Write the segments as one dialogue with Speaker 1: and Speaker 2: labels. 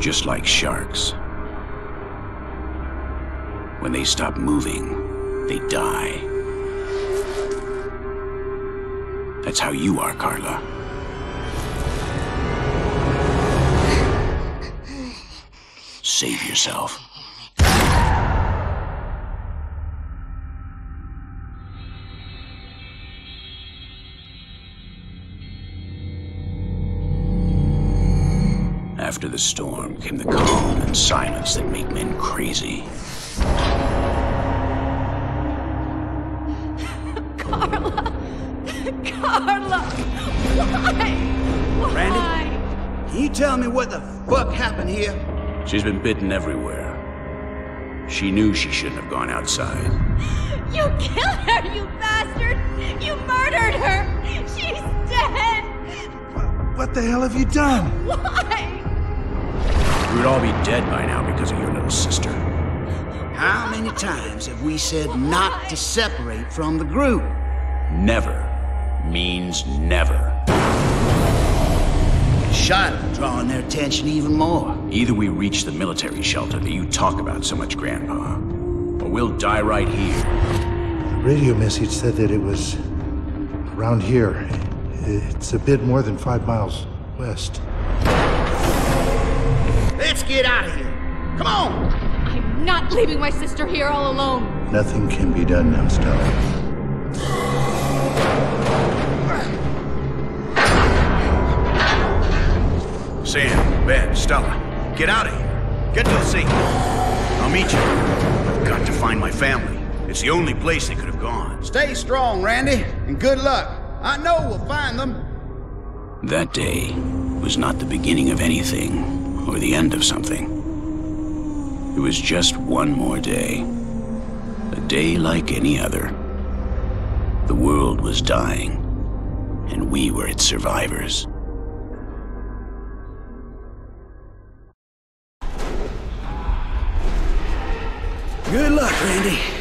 Speaker 1: Just like sharks. When they stop moving, they die. That's how you are, Carla. Save yourself. After the storm came the calm and silence that make men crazy.
Speaker 2: Carla! Carla! Why? Why?
Speaker 3: Randy? Can you tell me what the fuck happened here?
Speaker 1: She's been bitten everywhere. She knew she shouldn't have gone outside.
Speaker 2: You killed her, you bastard! You murdered her! She's dead!
Speaker 4: What the hell have you done?
Speaker 2: Why?
Speaker 1: We would all be dead by now because of your little sister.
Speaker 3: How many times have we said not to separate from the group?
Speaker 1: Never means never.
Speaker 3: Shot drawing their attention even more.
Speaker 1: Either we reach the military shelter that you talk about so much, Grandpa, or we'll die right here.
Speaker 4: The radio message said that it was around here. It's a bit more than five miles west.
Speaker 3: Let's get out of here. Come on!
Speaker 2: I'm not leaving my sister here all alone.
Speaker 4: Nothing can be done now, Stella.
Speaker 1: Sam, Ben, Stella, get out of here. Get to the sea. I'll meet you. I've got to find my family. It's the only place they could have gone.
Speaker 3: Stay strong, Randy, and good luck. I know we'll find them.
Speaker 1: That day was not the beginning of anything or the end of something. It was just one more day. A day like any other. The world was dying, and we were its survivors.
Speaker 3: Good luck, Randy.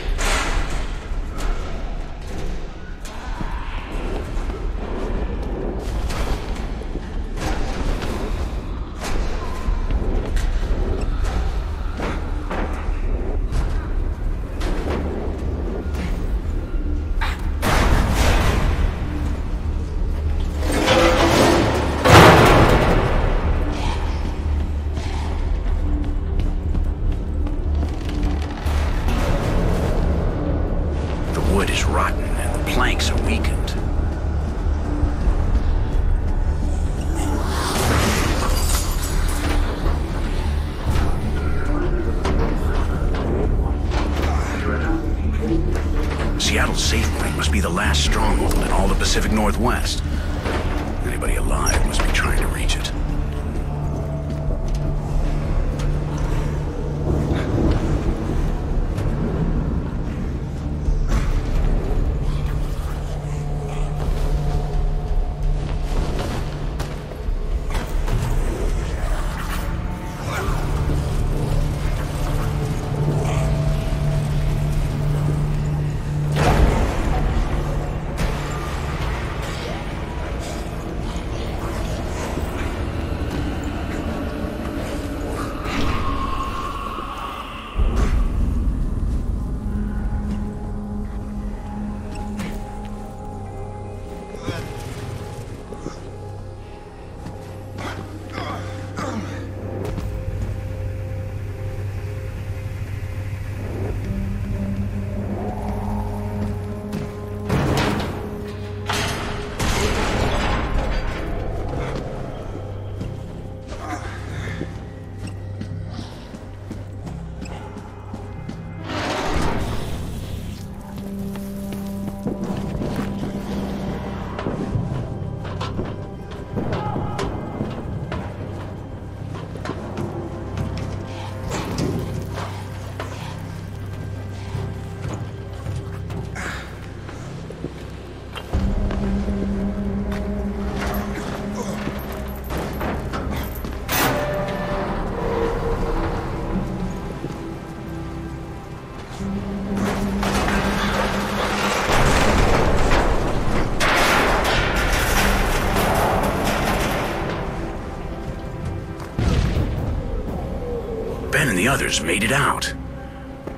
Speaker 1: Others made it out.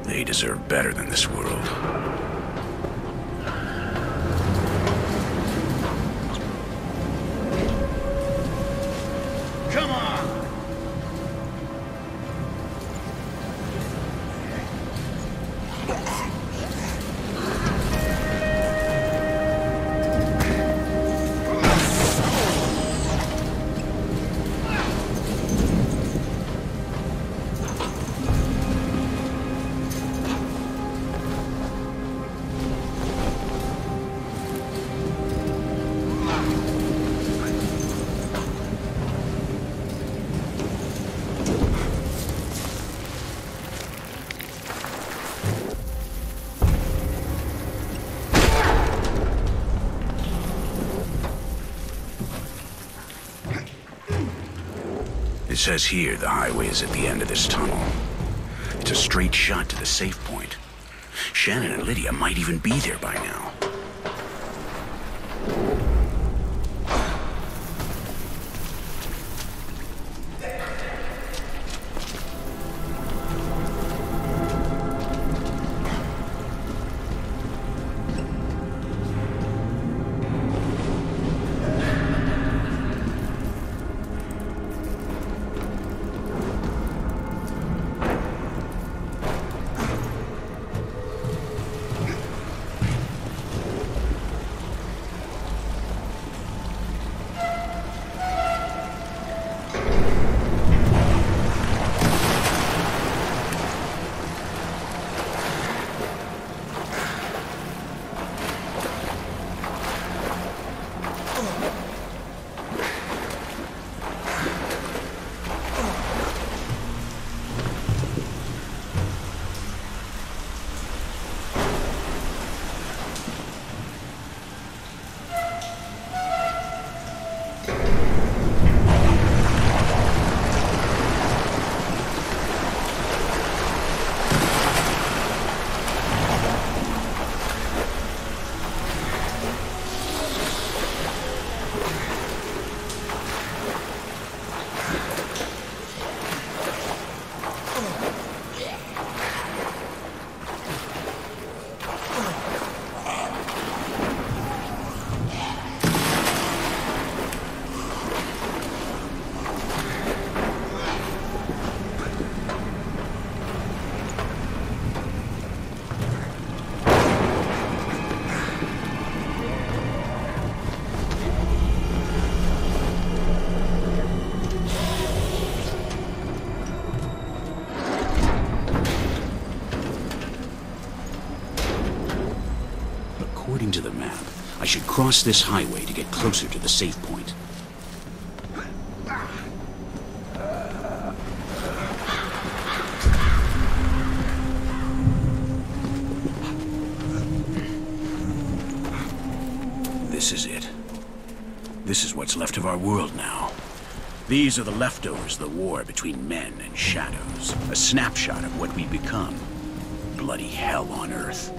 Speaker 1: They deserve better than this world. Says here the highway is at the end of this tunnel. It's a straight shot to the safe point. Shannon and Lydia might even be there by now. Cross this highway to get closer to the safe point. This is it. This is what's left of our world now. These are the leftovers of the war between men and shadows. A snapshot of what we've become. Bloody hell on Earth.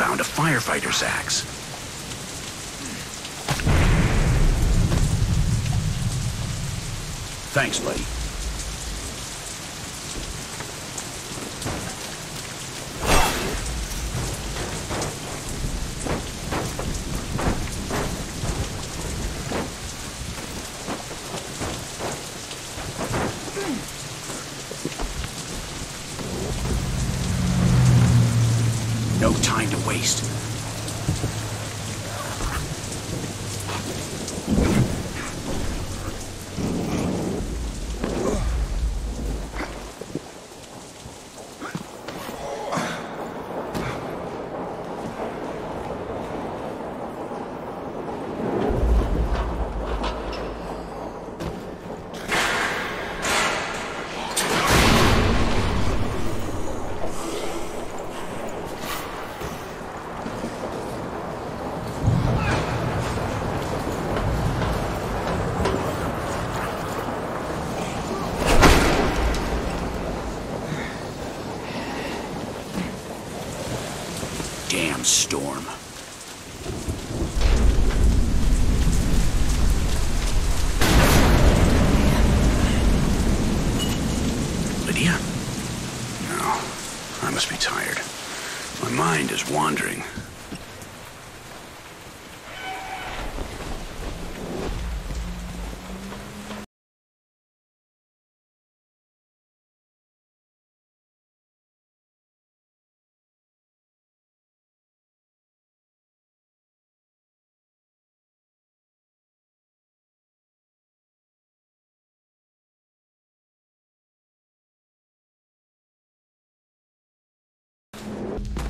Speaker 1: Found a firefighter's axe. Thanks, buddy. No time to waste. Damn storm. Lydia? No, I must be tired. My mind is wandering. Run,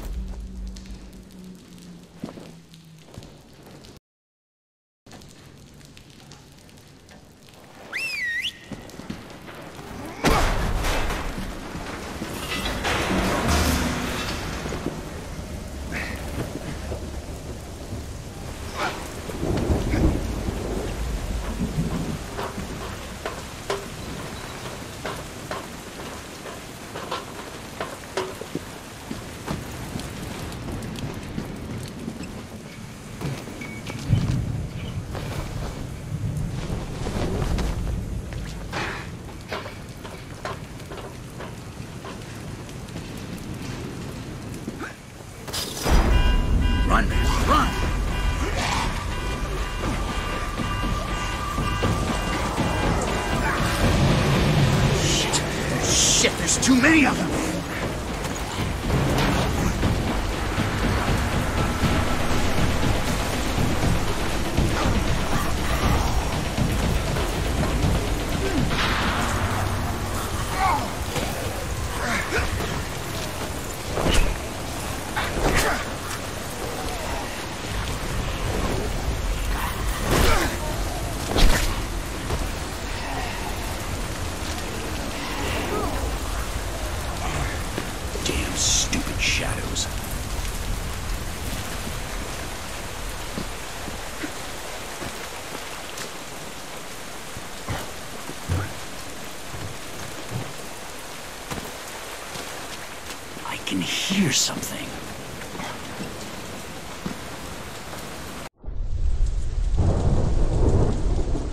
Speaker 1: can hear something.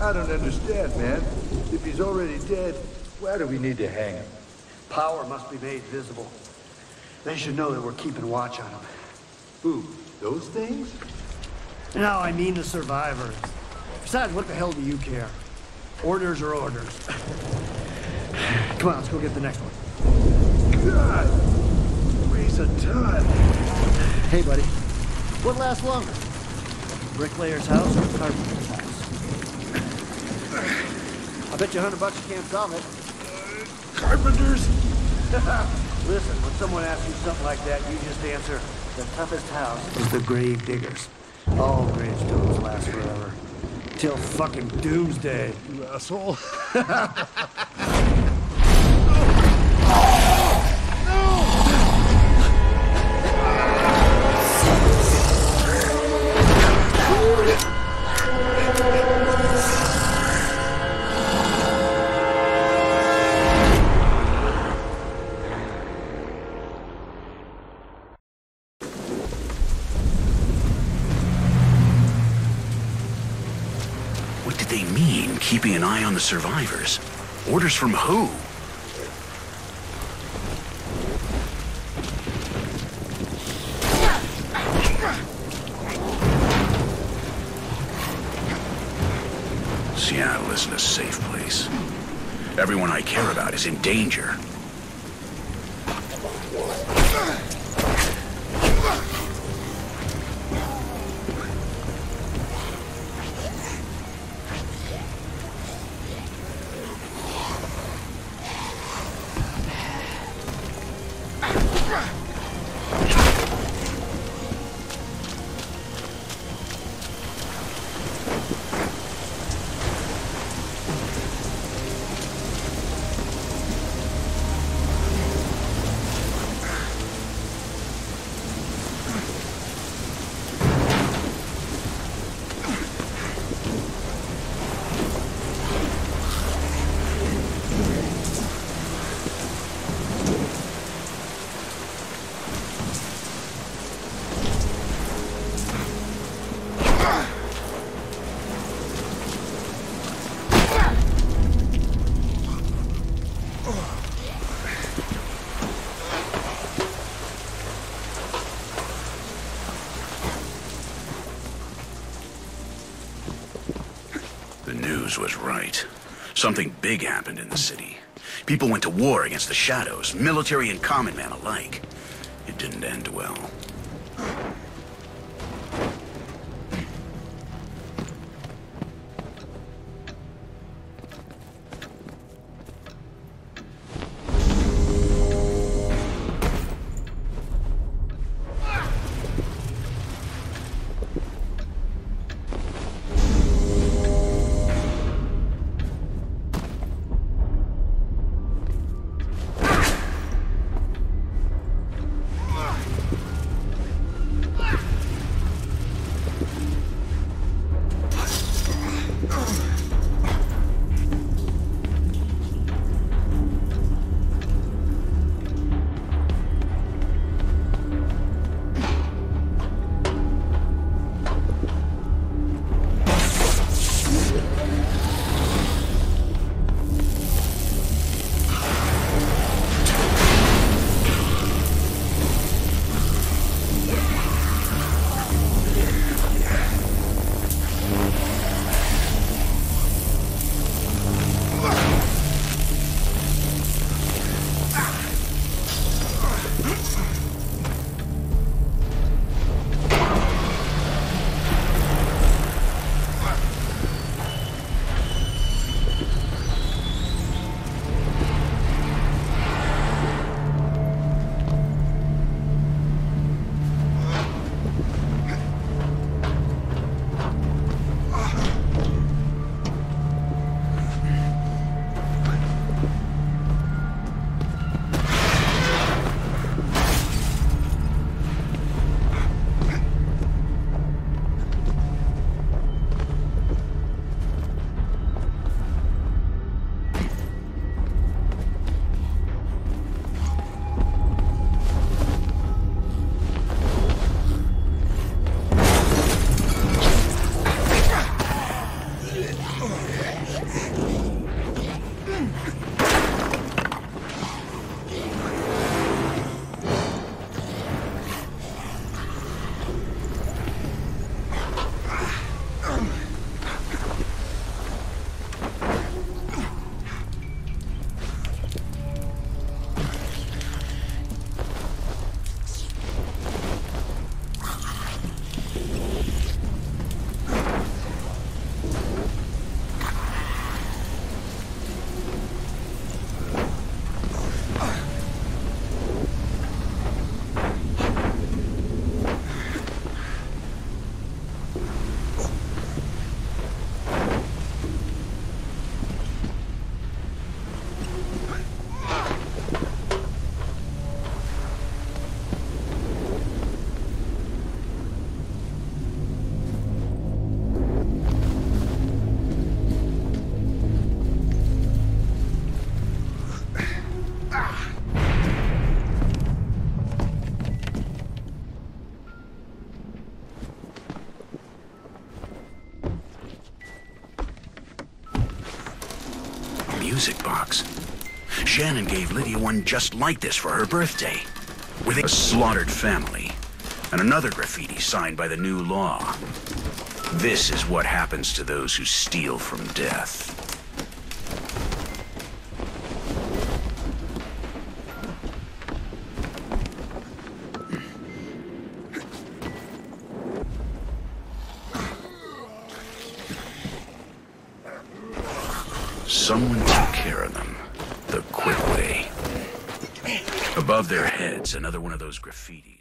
Speaker 4: I don't understand, man. If he's already dead, why do we need to hang him?
Speaker 5: Power must be made visible. They should know that we're keeping watch on them.
Speaker 4: Who? Those things?
Speaker 5: No, I mean the survivors. Besides, what the hell do you care? Orders are orders. Come on, let's go get the next one.
Speaker 4: God! Of time.
Speaker 5: Hey, buddy. What lasts longer? Bricklayer's house or carpenter's house? I bet you a hundred bucks you can't solve it.
Speaker 4: Carpenters?
Speaker 5: Listen, when someone asks you something like that, you just answer, the toughest house is the grave diggers. All gravestones last forever. Till fucking doomsday.
Speaker 4: You asshole.
Speaker 1: the survivors? Orders from who? Seattle isn't a safe place. Everyone I care about is in danger. Was right. Something big happened in the city. People went to war against the Shadows, military and common man alike. It didn't end well. Shannon gave Lydia one just like this for her birthday, with a slaughtered family, and another graffiti signed by the new law. This is what happens to those who steal from death. Those graffitis.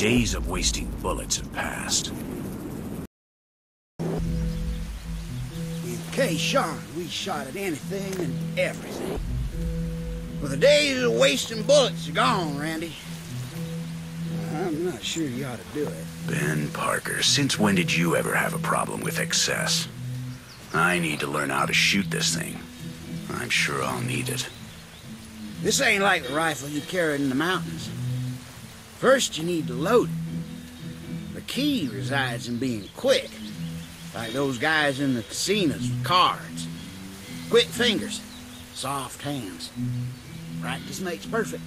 Speaker 1: Days of wasting bullets have passed.
Speaker 3: In Sean, we shot at anything and everything. Well, the days of wasting bullets are gone, Randy. I'm not sure you ought to do it.
Speaker 1: Ben Parker, since when did you ever have a problem with excess? I need to learn how to shoot this thing. I'm sure I'll need it.
Speaker 3: This ain't like the rifle you carried in the mountains. First, you need to load it. The key resides in being quick, like those guys in the casinos with cards. Quick fingers, soft hands. Practice makes perfect.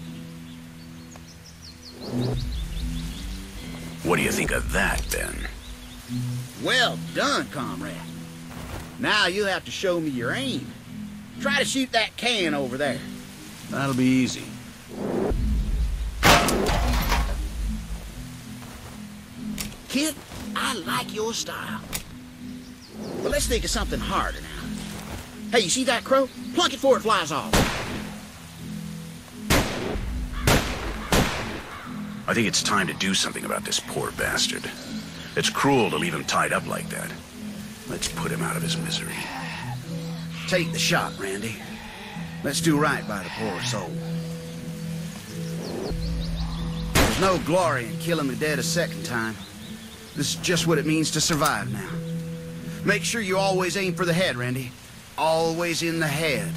Speaker 1: What do you think of that, Ben?
Speaker 3: Well done, comrade. Now you'll have to show me your aim. Try to shoot that can over there.
Speaker 1: That'll be easy.
Speaker 3: Kid, I like your style. But let's think of something harder now. Hey, you see that crow? Plunk it before it flies off.
Speaker 1: I think it's time to do something about this poor bastard. It's cruel to leave him tied up like that. Let's put him out of his misery.
Speaker 3: Take the shot, Randy. Let's do right by the poor soul. There's no glory in killing the dead a second time. This is just what it means to survive now. Make sure you always aim for the head, Randy. Always in the head.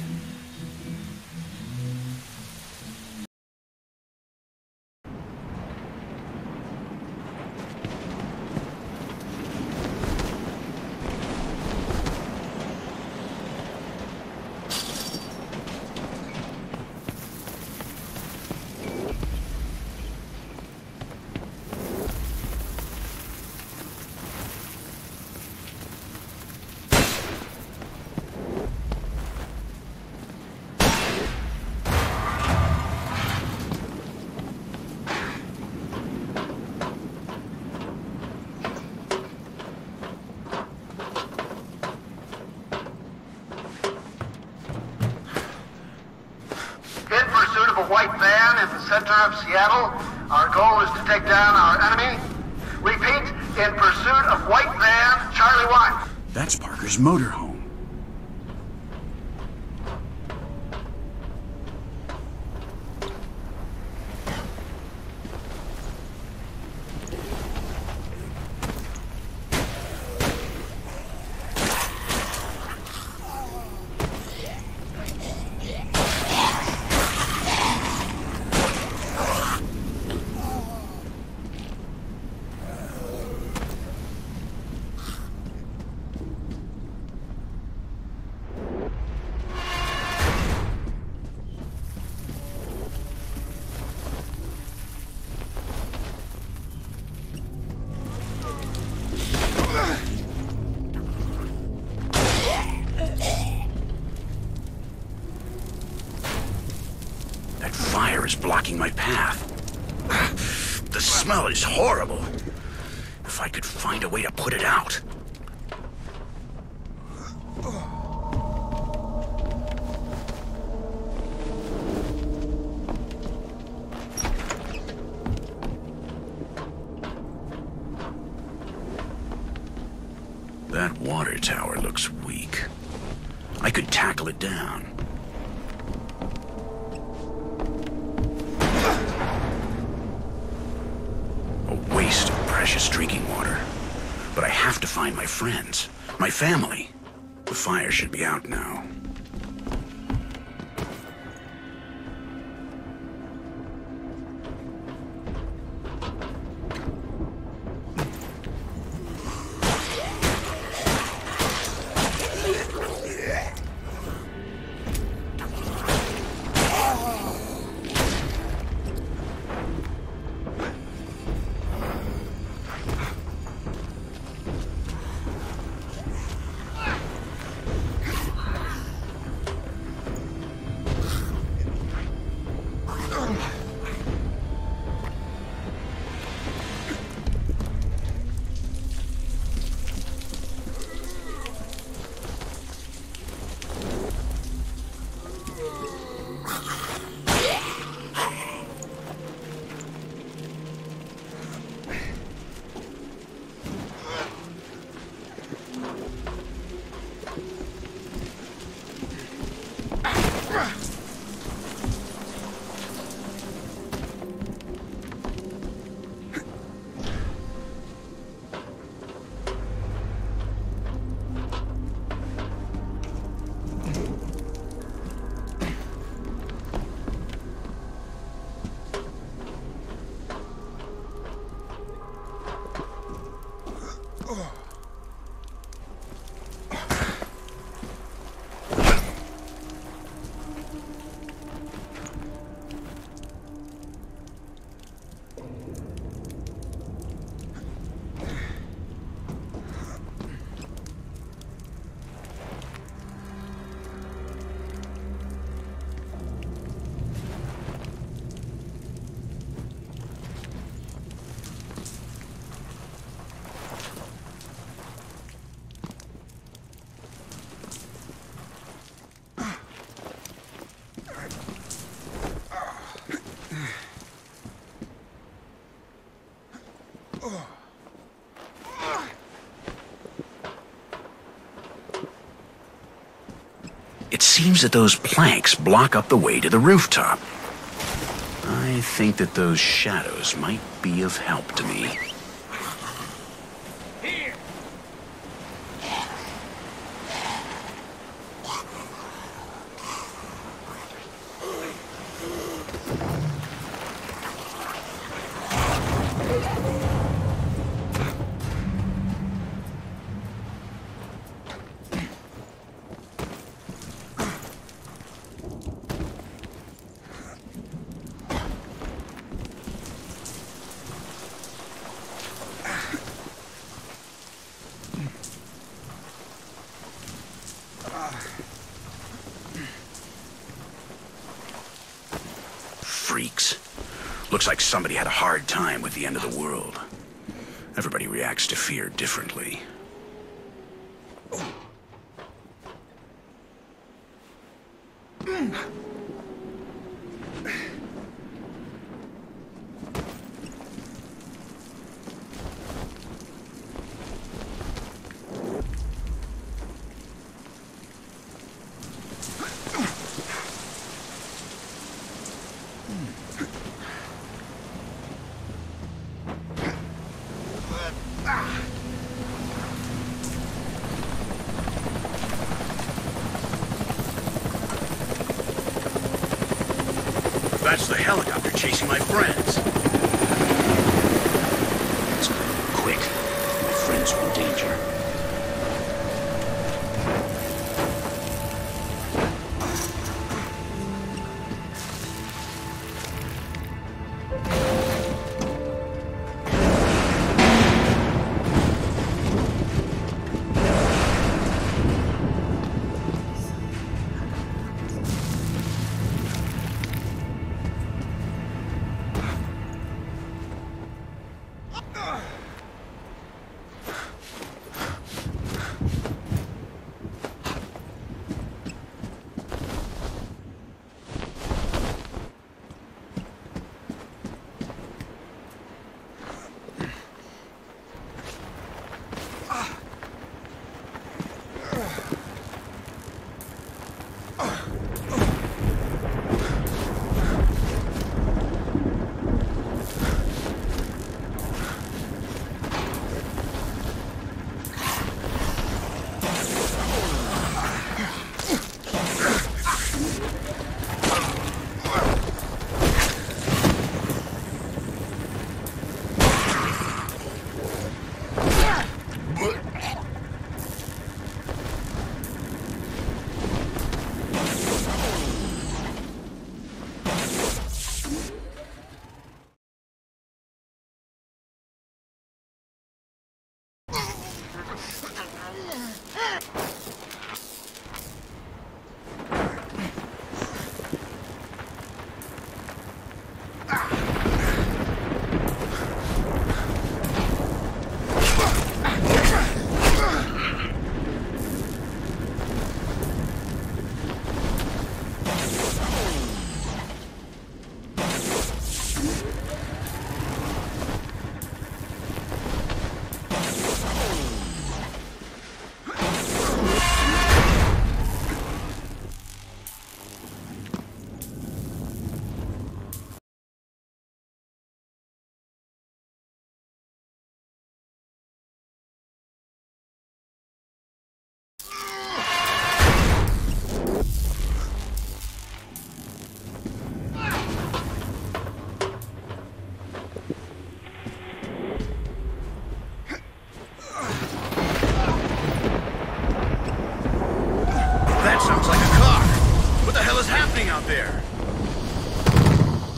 Speaker 6: In pursuit of a white van in the center of Seattle, our goal is to take down our enemy. Repeat, in pursuit of white van, Charlie 1.
Speaker 1: That's Parker's motorhome. family. It seems that those planks block up the way to the rooftop. I think that those shadows might be of help to me.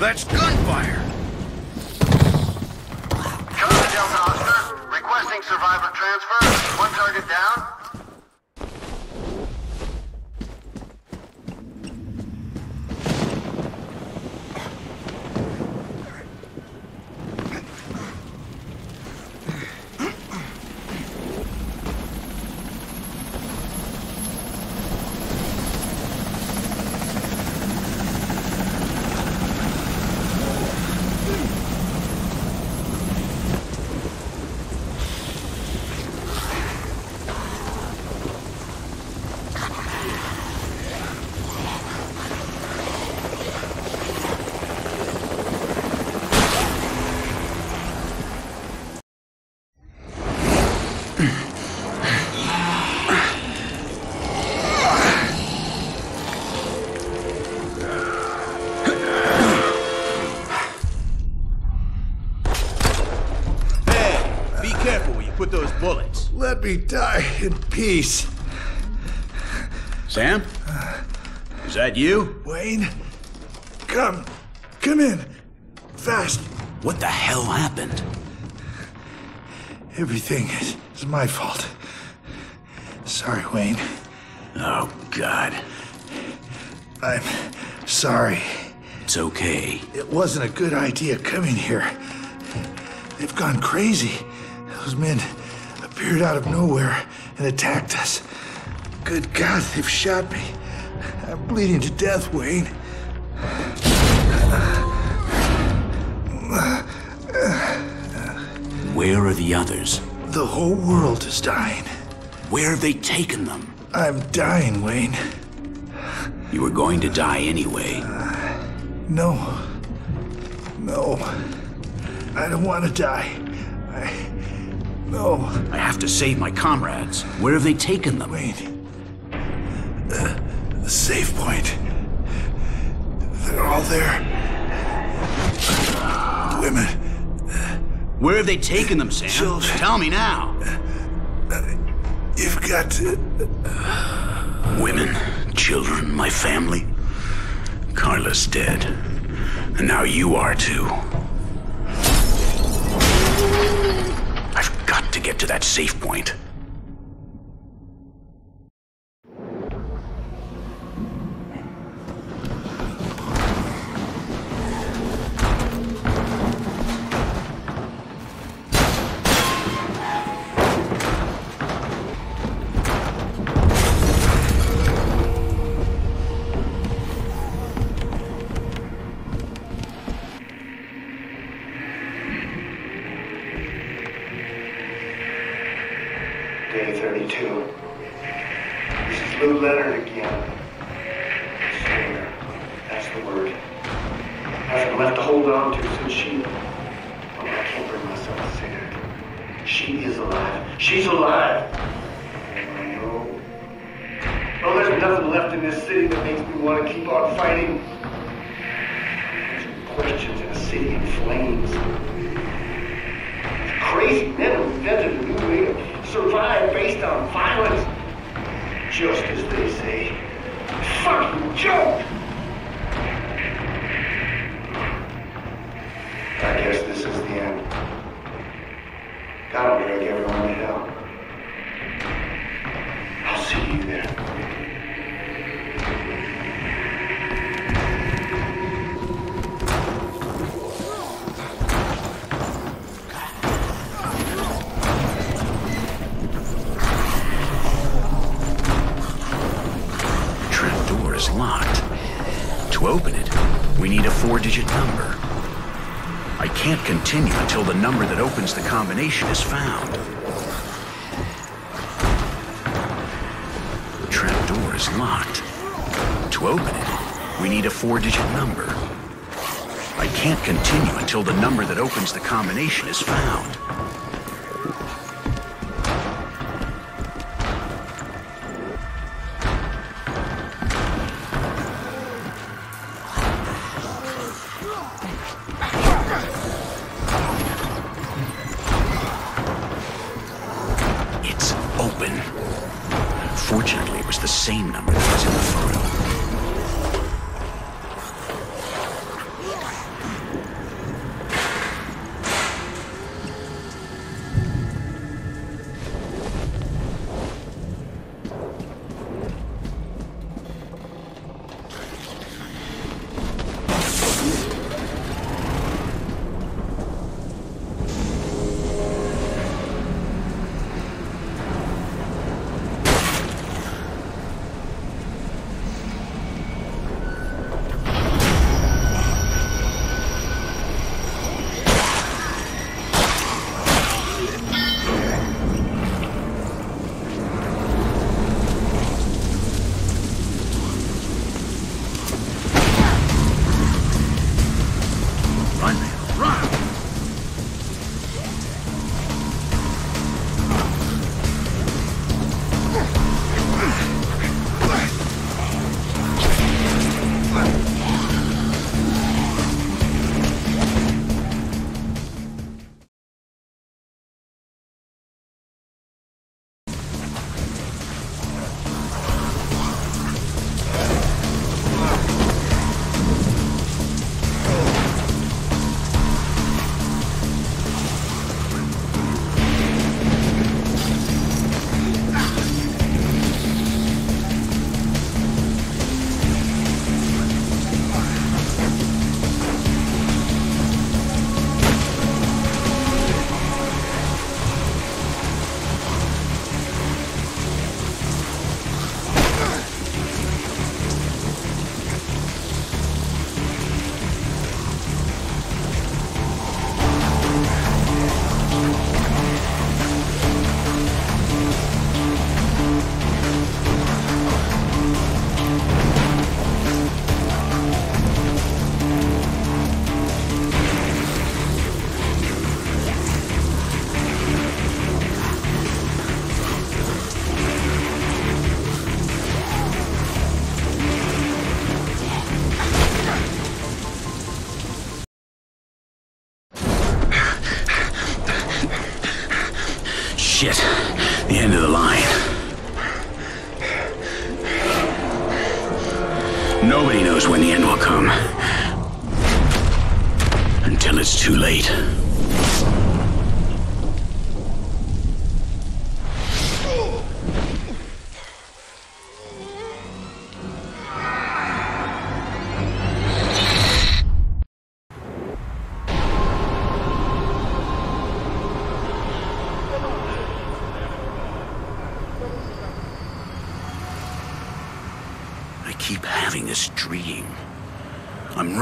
Speaker 1: That's
Speaker 3: gunfire!
Speaker 4: Me die in peace.
Speaker 1: Sam? Is that you?
Speaker 4: Wayne, come. Come in. Fast.
Speaker 1: What the hell happened?
Speaker 4: Everything is, is my fault. Sorry, Wayne.
Speaker 1: Oh, God.
Speaker 4: I'm sorry.
Speaker 1: It's okay.
Speaker 4: It wasn't a good idea coming here. They've gone crazy. Those men appeared out of nowhere and attacked us. Good God, they've shot me. I'm bleeding to death, Wayne.
Speaker 1: Where are the others?
Speaker 4: The whole world is dying.
Speaker 1: Where have they taken them?
Speaker 4: I'm dying, Wayne.
Speaker 1: You were going to die anyway.
Speaker 4: No. No. I don't want to die. I. No.
Speaker 1: I have to save my comrades. Where have they taken them?
Speaker 4: Wayne. Uh, the safe point. They're all there. Women.
Speaker 1: Where have they taken them, Sam?
Speaker 4: Children.
Speaker 1: Tell me now.
Speaker 4: You've got to.
Speaker 1: Women, children, my family. Carla's dead. And now you are too. Get to that safe point. Combination is found. The trap door is locked. To open it, we need a four-digit number. I can't continue until the number that opens the combination is found.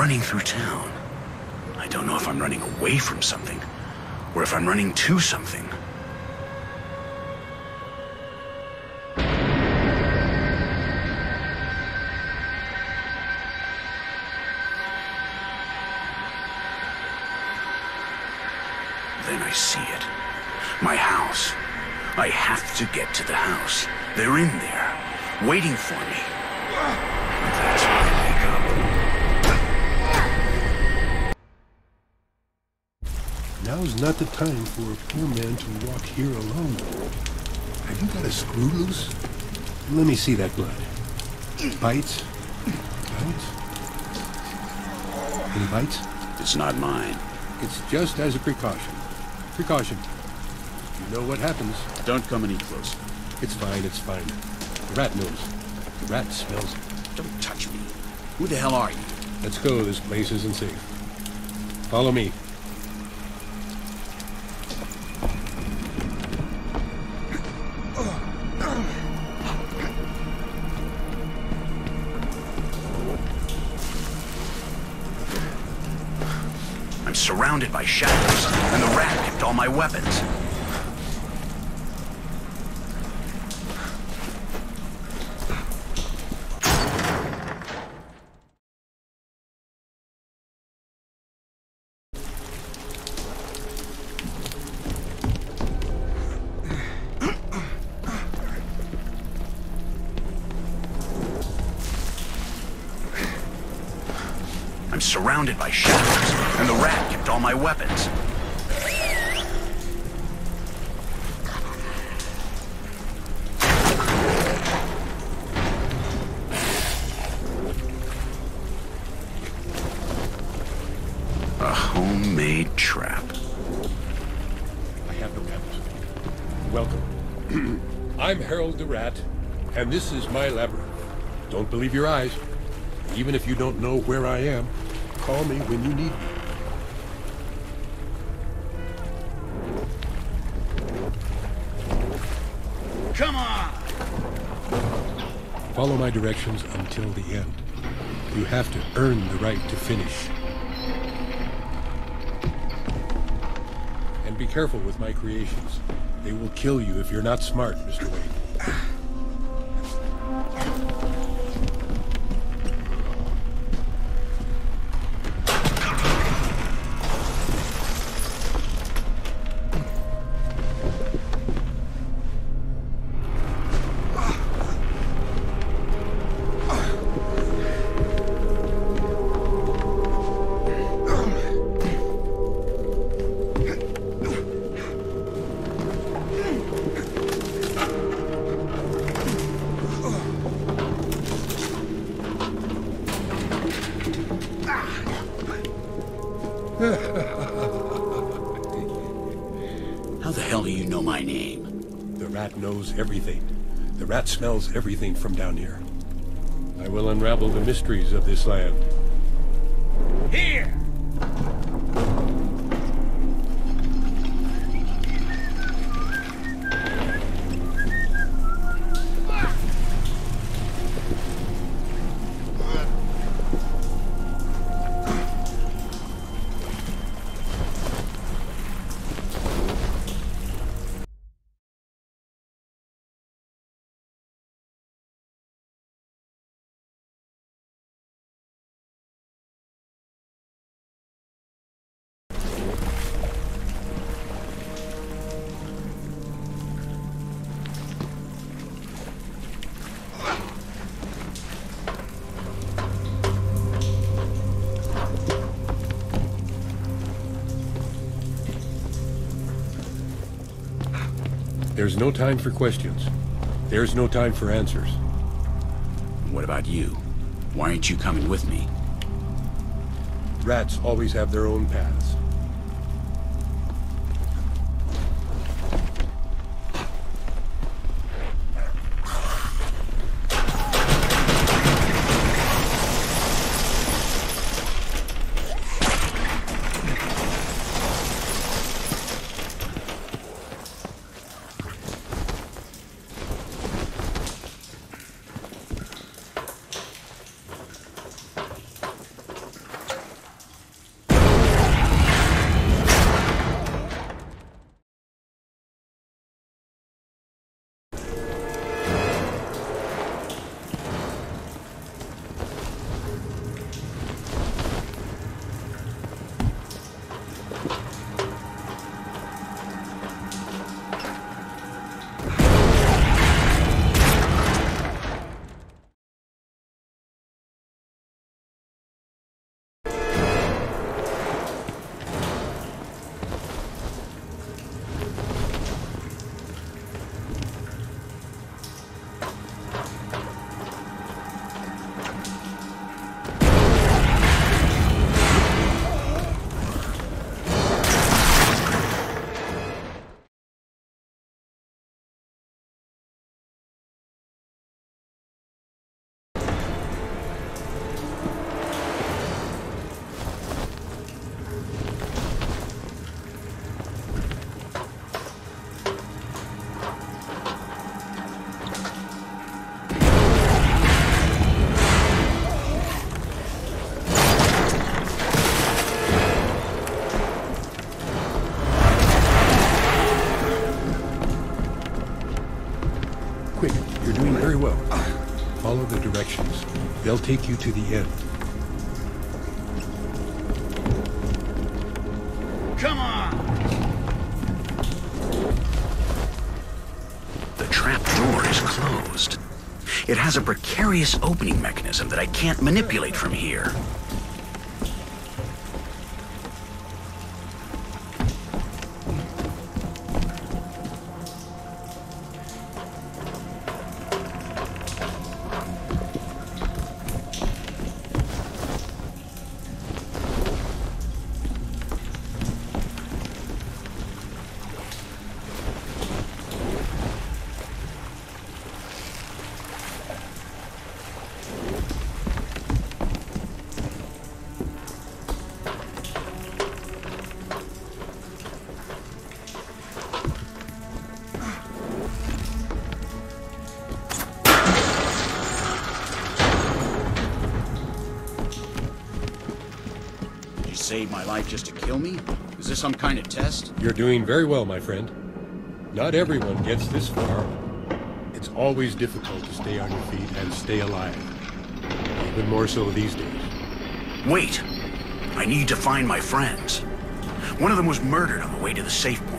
Speaker 1: Running through town. I don't know if I'm running away from something, or if I'm running to something. Then I see it. My house. I have to get to the house. They're in there, waiting for me.
Speaker 7: Not the time for a poor man to walk here alone. Have you got a screw loose? Let me see that blood. Bites? Bites? Any bites?
Speaker 1: It's not mine.
Speaker 7: It's just as a precaution. Precaution. You know what happens.
Speaker 1: Don't come any closer.
Speaker 7: It's fine, it's fine. The rat knows. The rat smells it.
Speaker 1: Don't touch me. Who the hell are you?
Speaker 7: Let's go. This place isn't safe. Follow me.
Speaker 1: By shadows, and the rat kept all my weapons. I'm surrounded by shadows, the rat kept all my weapons. A homemade trap.
Speaker 7: I have no weapons. Welcome. I'm Harold the Rat, and this is my labyrinth. Don't believe your eyes. Even if you don't know where I am, call me when you need me. Follow my directions until the end. You have to earn the right to finish. And be careful with my creations. They will kill you if you're not smart, Mr. Wayne. Smells everything from down here. I will unravel the mysteries of this land. There's no time for questions. There's no time for answers.
Speaker 1: What about you? Why aren't you coming with me?
Speaker 7: Rats always have their own paths. You're doing very well. Follow the directions. They'll take you to the end.
Speaker 3: Come on!
Speaker 1: The trap door is closed. It has a precarious opening mechanism that I can't manipulate from here. Some kind of test?
Speaker 7: You're doing very well, my friend. Not everyone gets this far. It's always difficult to stay on your feet and stay alive. Even more so these days.
Speaker 1: Wait! I need to find my friends. One of them was murdered on the way to the safe point.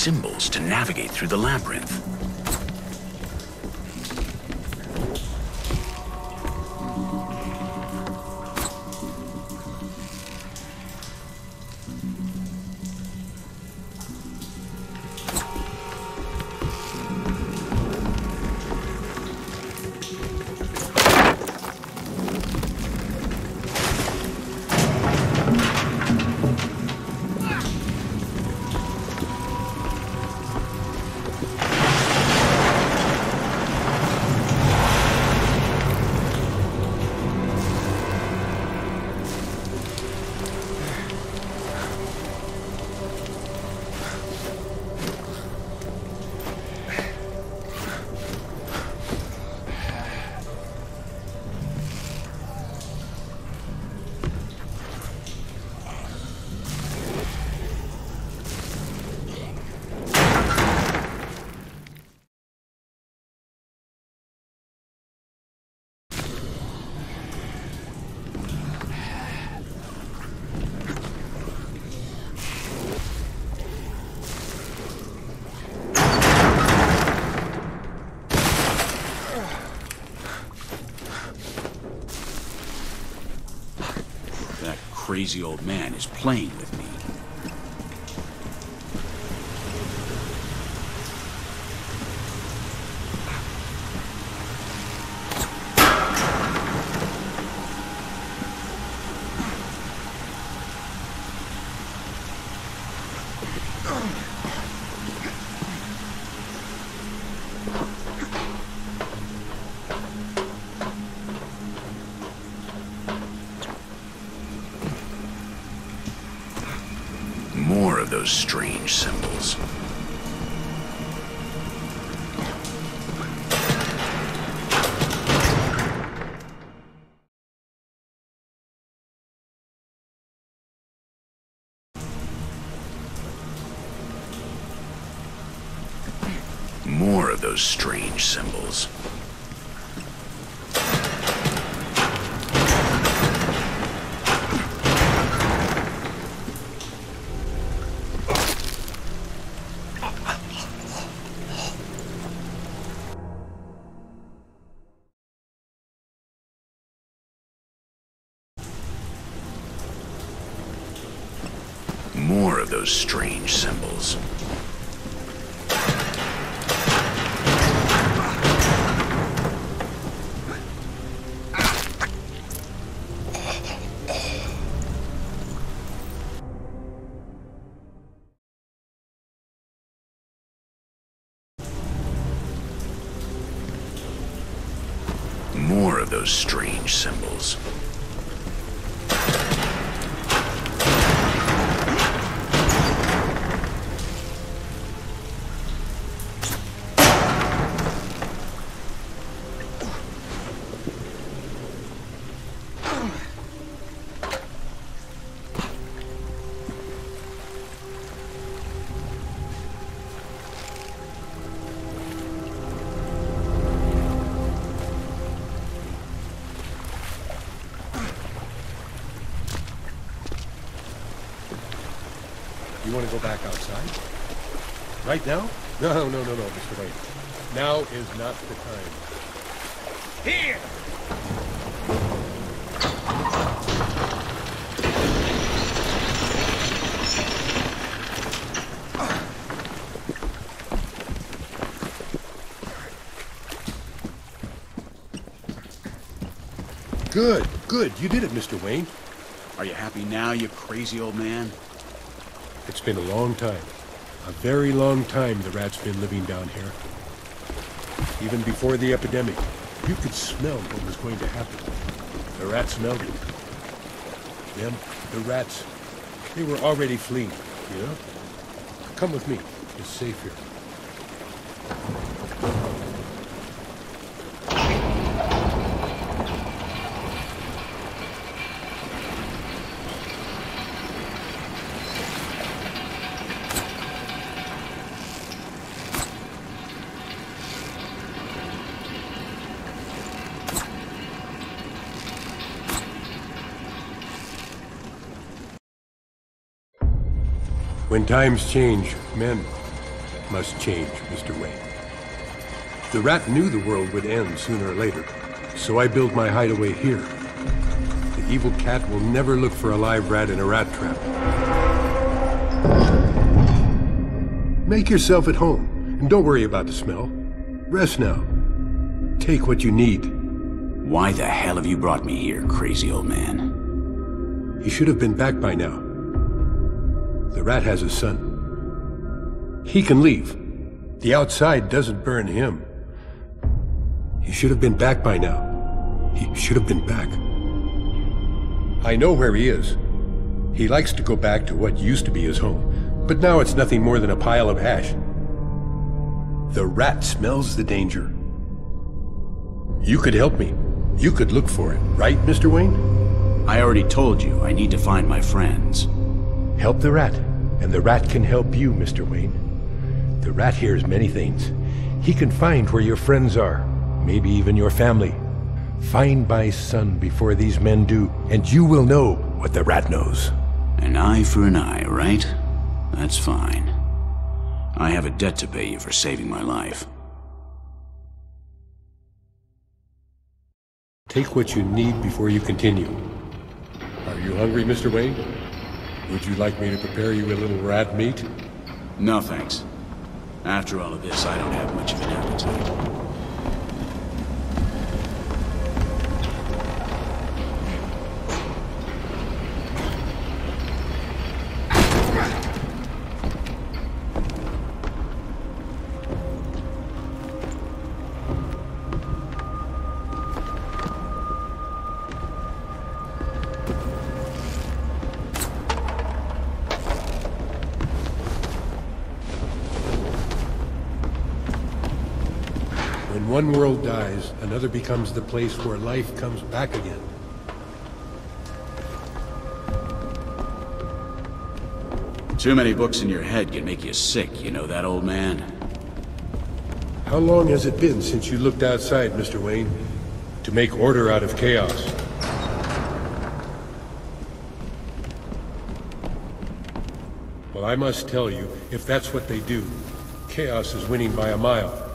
Speaker 1: Symbols to navigate through the labyrinth. Crazy old man is playing those strange symbols. More of those strange those strange symbols.
Speaker 7: Right now? No, no, no, no, Mr. Wayne. Now is not the time. Here! Good, good. You did it, Mr. Wayne.
Speaker 1: Are you happy now, you crazy old man?
Speaker 7: It's been a long time. A very long time the rat's been living down here. Even before the epidemic, you could smell what was going to happen. The rats smelled it. Them, the rats, they were already fleeing, you know? Come with me. It's safe here. Times change, men must change, Mr. Wayne. The rat knew the world would end sooner or later, so I built my hideaway here. The evil cat will never look for a live rat in a rat trap. Make yourself at home, and don't worry about the smell. Rest now. Take what you need.
Speaker 1: Why the hell have you brought me here, crazy old man?
Speaker 7: You should have been back by now. The rat has a son. He can leave. The outside doesn't burn him. He should have been back by now. He should have been back. I know where he is. He likes to go back to what used to be his home, but now it's nothing more than a pile of ash. The rat smells the danger. You could help me. You could look for it, right, Mr. Wayne?
Speaker 1: I already told you I need to find my friends.
Speaker 7: Help the rat, and the rat can help you, Mr. Wayne. The rat hears many things. He can find where your friends are, maybe even your family. Find my son before these men do, and you will know what the rat knows.
Speaker 1: An eye for an eye, right? That's fine. I have a debt to pay you for saving my life.
Speaker 7: Take what you need before you continue. Are you hungry, Mr. Wayne? Would you like me to prepare you a little rat meat?
Speaker 1: No, thanks. After all of this, I don't have much of an appetite.
Speaker 7: Another becomes the place where life comes back again.
Speaker 1: Too many books in your head can make you sick, you know that, old man?
Speaker 7: How long has it been since you looked outside, Mr. Wayne? To make order out of chaos. Well, I must tell you, if that's what they do, chaos is winning by a mile.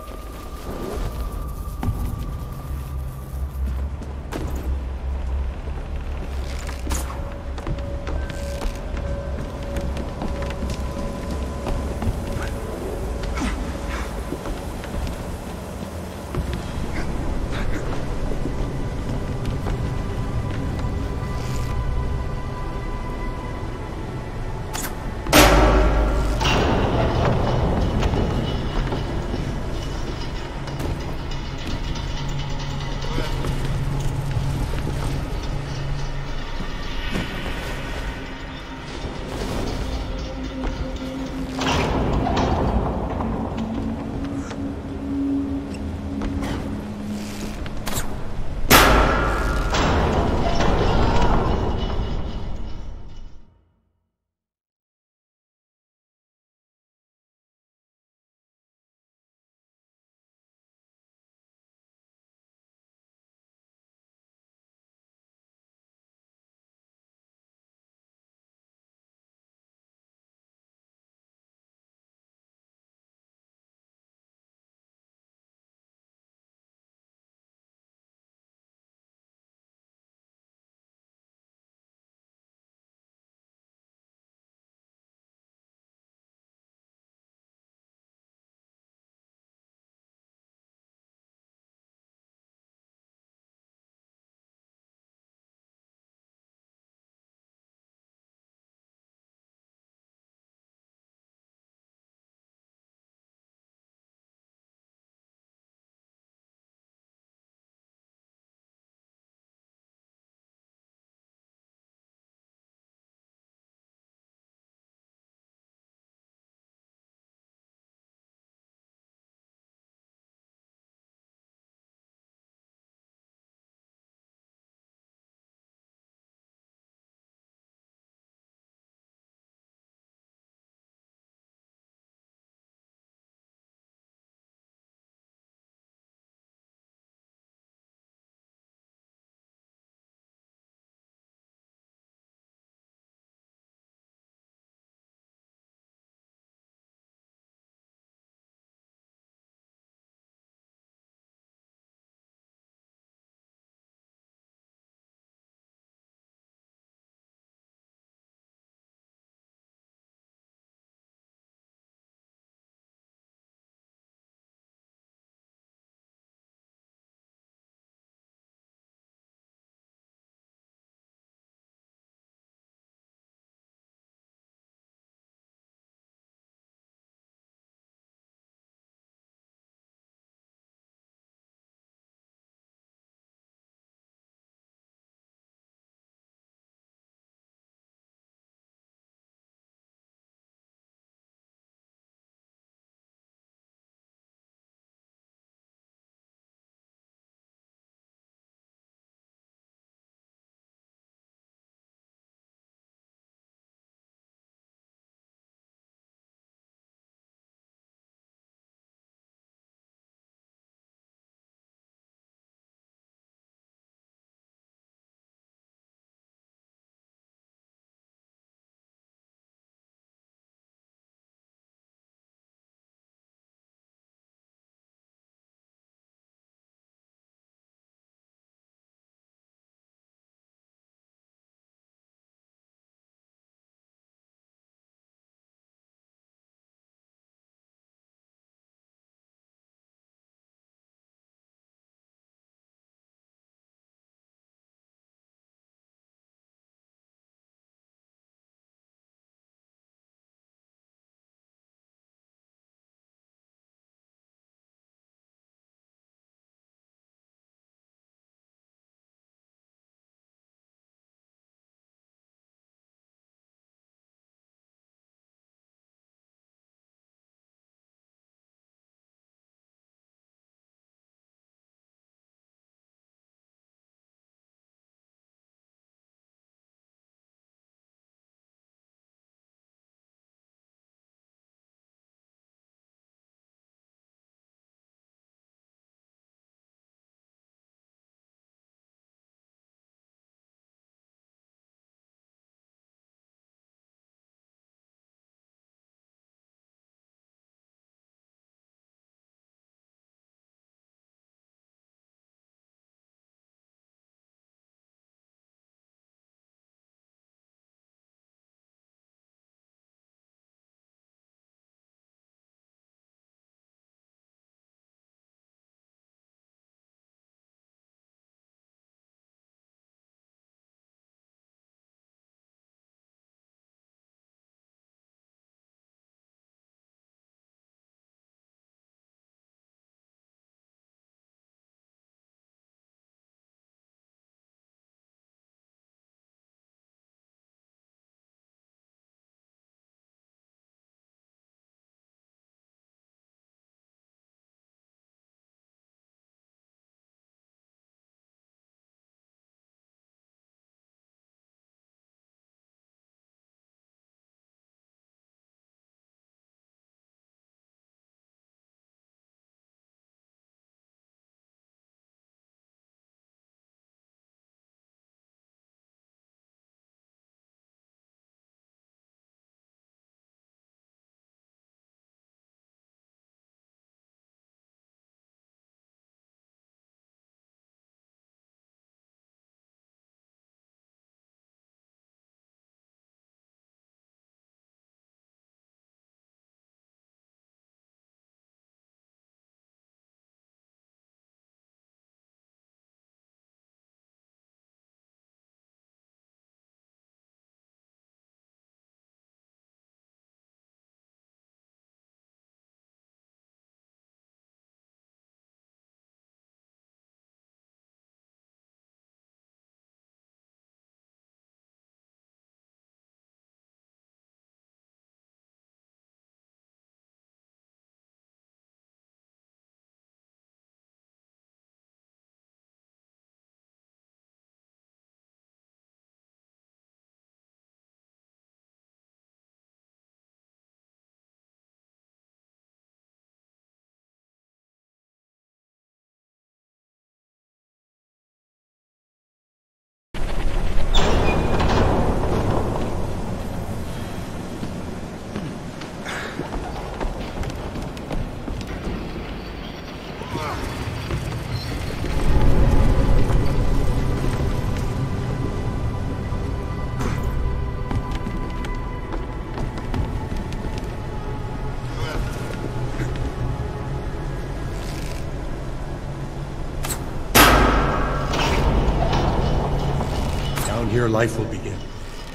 Speaker 7: Where life will begin.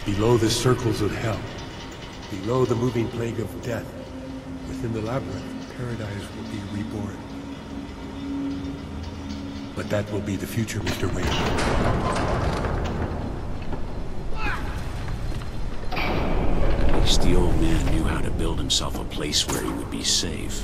Speaker 7: Below the circles of hell. Below the moving plague of death. Within the labyrinth, paradise will be reborn. But that will be the future, Mr. Wayne.
Speaker 1: At least the old man knew how to build himself a place where he would be safe.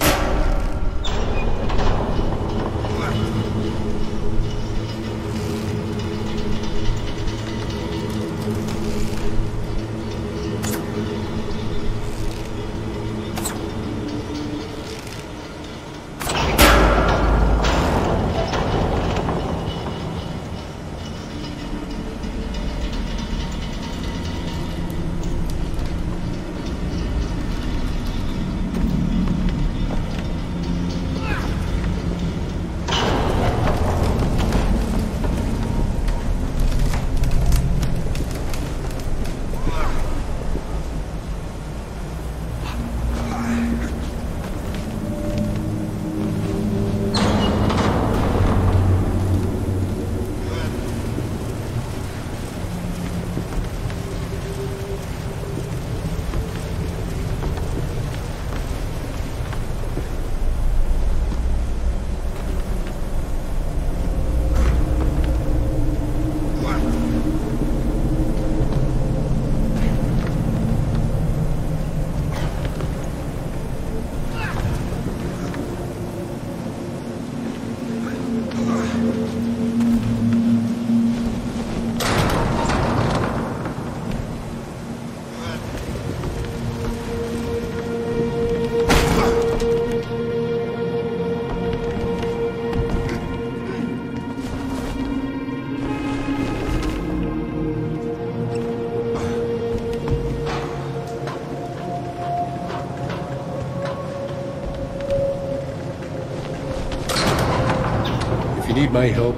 Speaker 7: My help,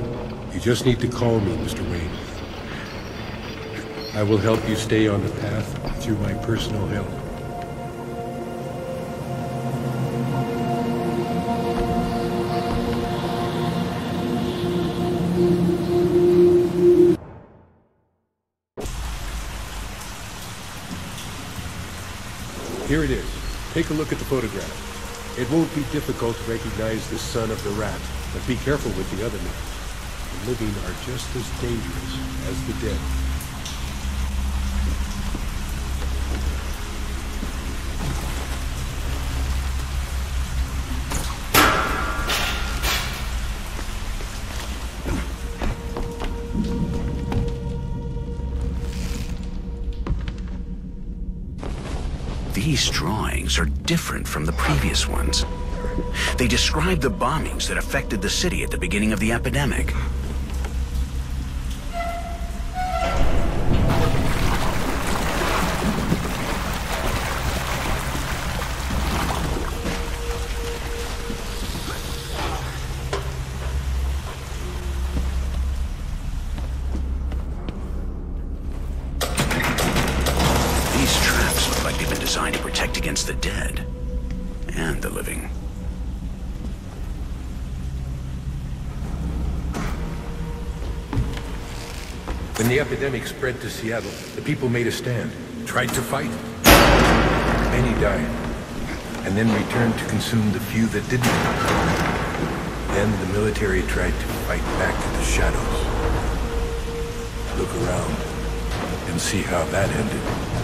Speaker 7: you just need to call me, Mr. Wayne. I will help you stay on the path through my personal help. Here it is. Take a look at the photograph. It won't be difficult to recognize the son of the rat, but be careful with the other men. The living are just as dangerous as the dead.
Speaker 1: These drawings are different from the previous ones. They described the bombings that affected the city at the beginning of the epidemic.
Speaker 7: Spread to Seattle, the people made a stand, tried to fight. Many died, and then returned to consume the few that didn't. Then the military tried to fight back in the shadows. Look around and see how that ended.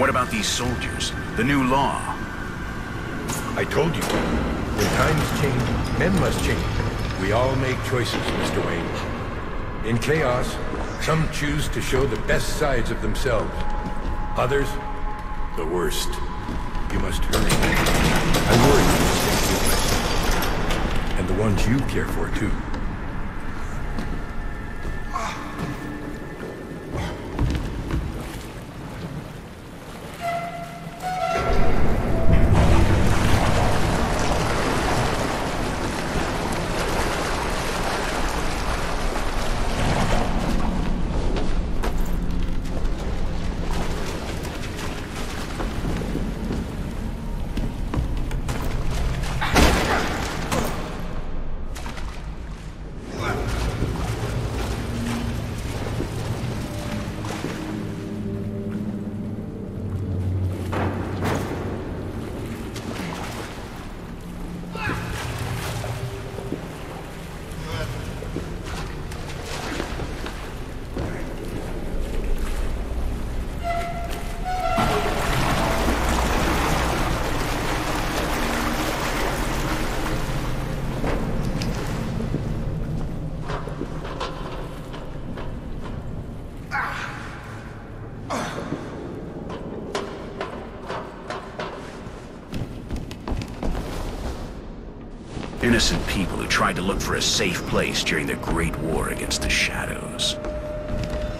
Speaker 1: What about these soldiers? The new law?
Speaker 7: I told you. When times change, men must change. We all make choices, Mr. Wayne. In chaos, some choose to show the best sides of themselves. Others, the worst. You must hurry. I worry with myself. And the ones you care for, too.
Speaker 1: Innocent people who tried to look for a safe place during the Great War against the Shadows.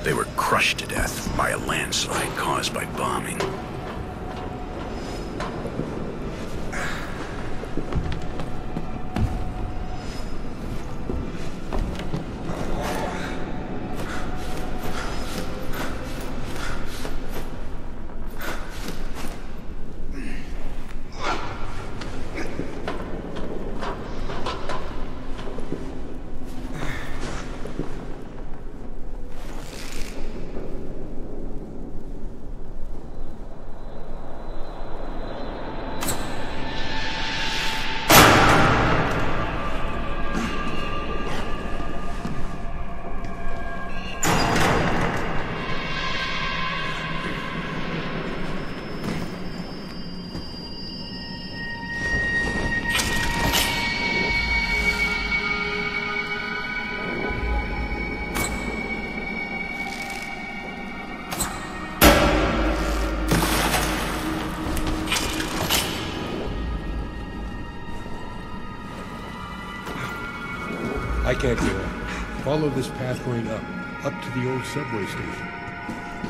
Speaker 1: They were crushed to death by a landslide caused by bombing. Follow this path going up, up to the old subway station.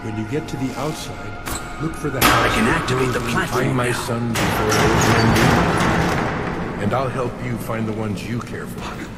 Speaker 1: When you get to the outside, look for the house. I can activate the platform
Speaker 7: Find my son before those men do. And I'll help you find the ones you care for.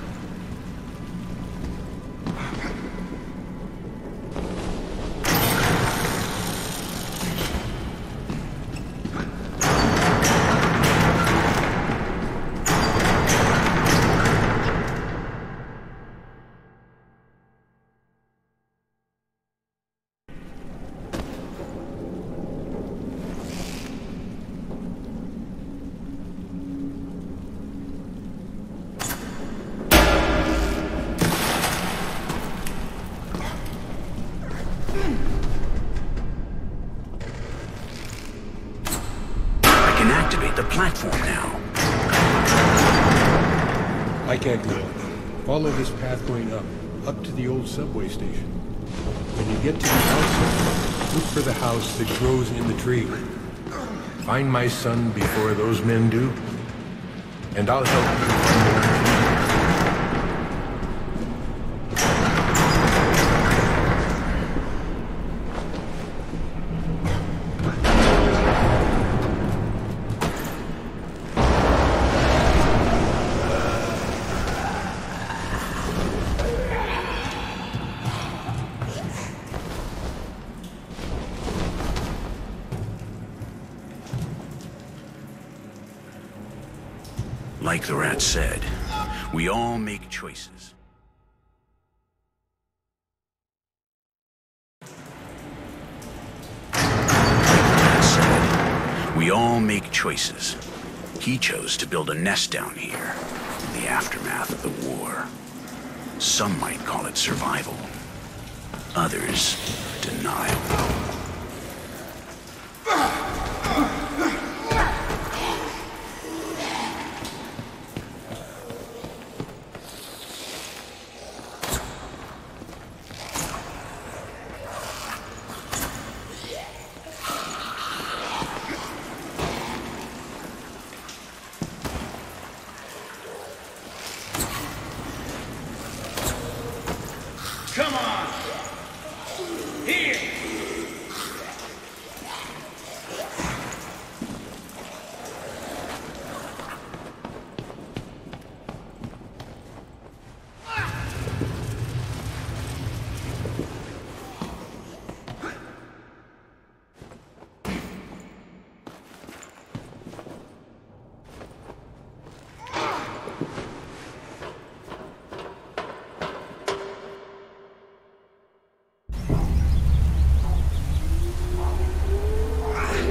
Speaker 7: Subway station. When you get to the outside, look for the house that grows in the tree. Find my son before those men do, and I'll help you
Speaker 1: Like the rat said, we all make choices. Said, we all make choices. He chose to build a nest down here in the aftermath of the war. Some might call it survival. Others, denial.
Speaker 3: Come on. Here.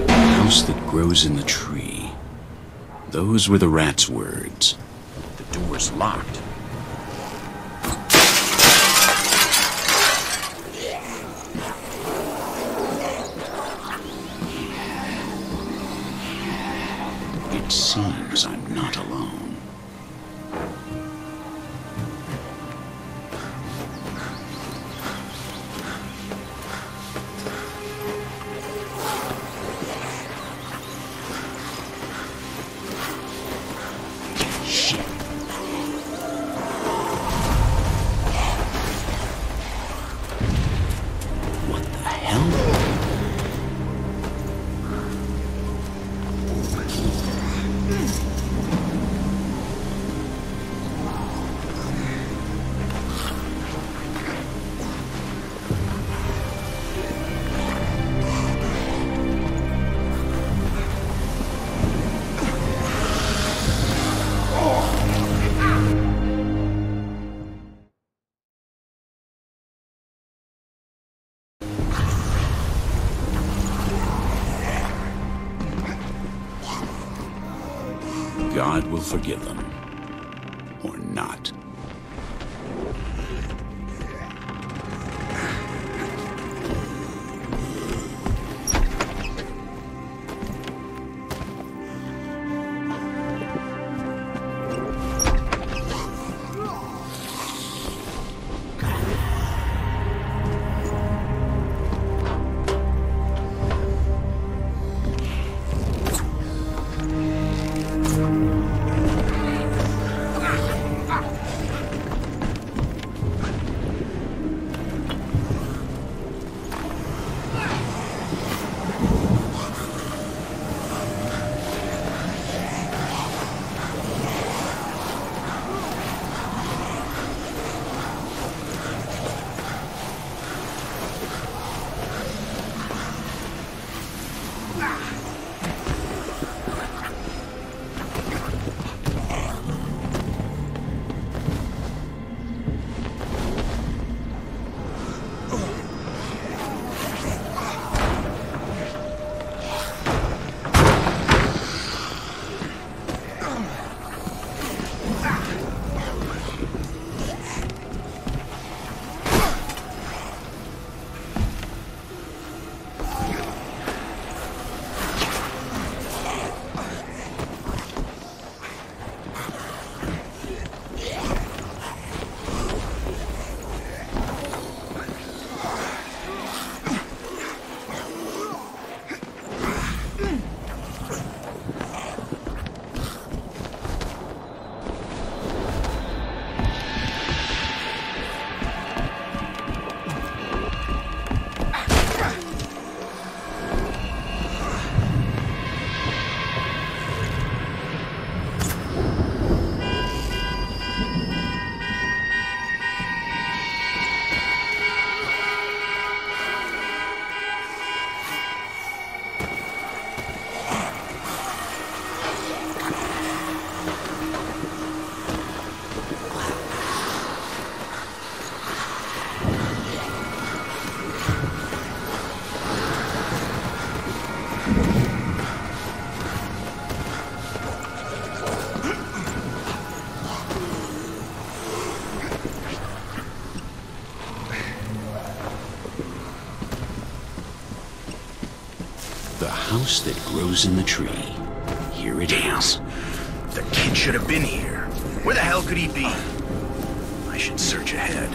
Speaker 1: The house grows in the tree. Those were the rat's words. The door's locked. It seems I'm not alone. Forgive The house that grows in the tree. Here it is.
Speaker 8: The kid should have been here. Where the hell could he be? I should search ahead.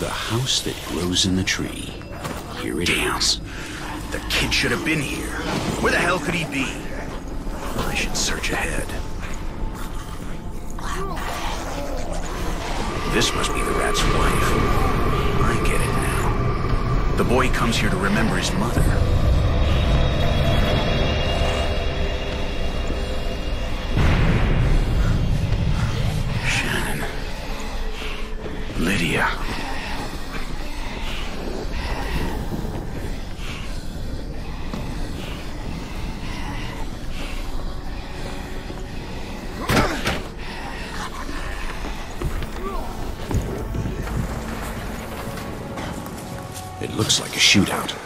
Speaker 1: The house that grows in the tree.
Speaker 9: Here it is.
Speaker 1: The kid should have been here. Where the hell could he be? I should search ahead. This must be the rat's wife. I get it now. The boy comes here to remember his mother. Shannon. Lydia.
Speaker 9: Shootout.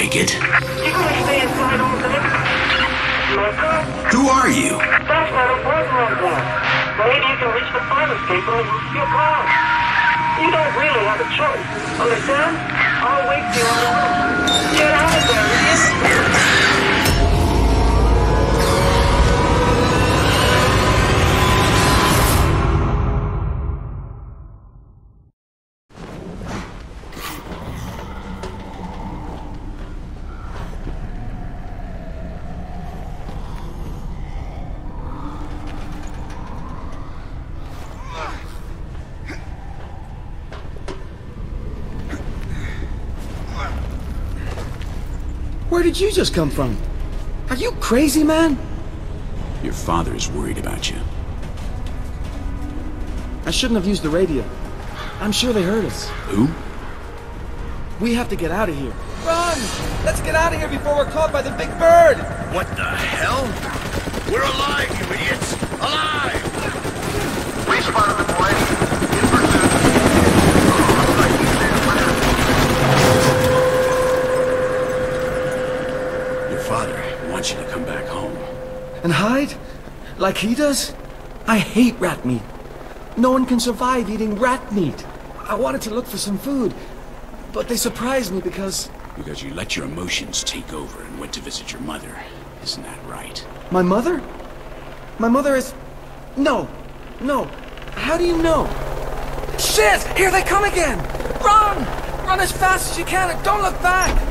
Speaker 9: Like it.
Speaker 5: Where did you just come from? Are you crazy, man?
Speaker 9: Your father is worried about you.
Speaker 5: I shouldn't have used the radio. I'm sure they heard us.
Speaker 9: Who?
Speaker 5: We have to get out of here. Run! Let's get out of here before we're caught by the big bird!
Speaker 1: What the hell? We're alive, you idiots! Alive!
Speaker 3: We spotted the
Speaker 5: And hide? Like he does? I hate rat meat. No one can survive eating rat meat. I wanted to look for some food, but they surprised me because
Speaker 9: Because you let your emotions take over and went to visit your mother. Isn't that right?
Speaker 5: my mother? My mother is. No, no. How do you know? Shit! Here they come again! Run! Run as fast as you can and don't look back!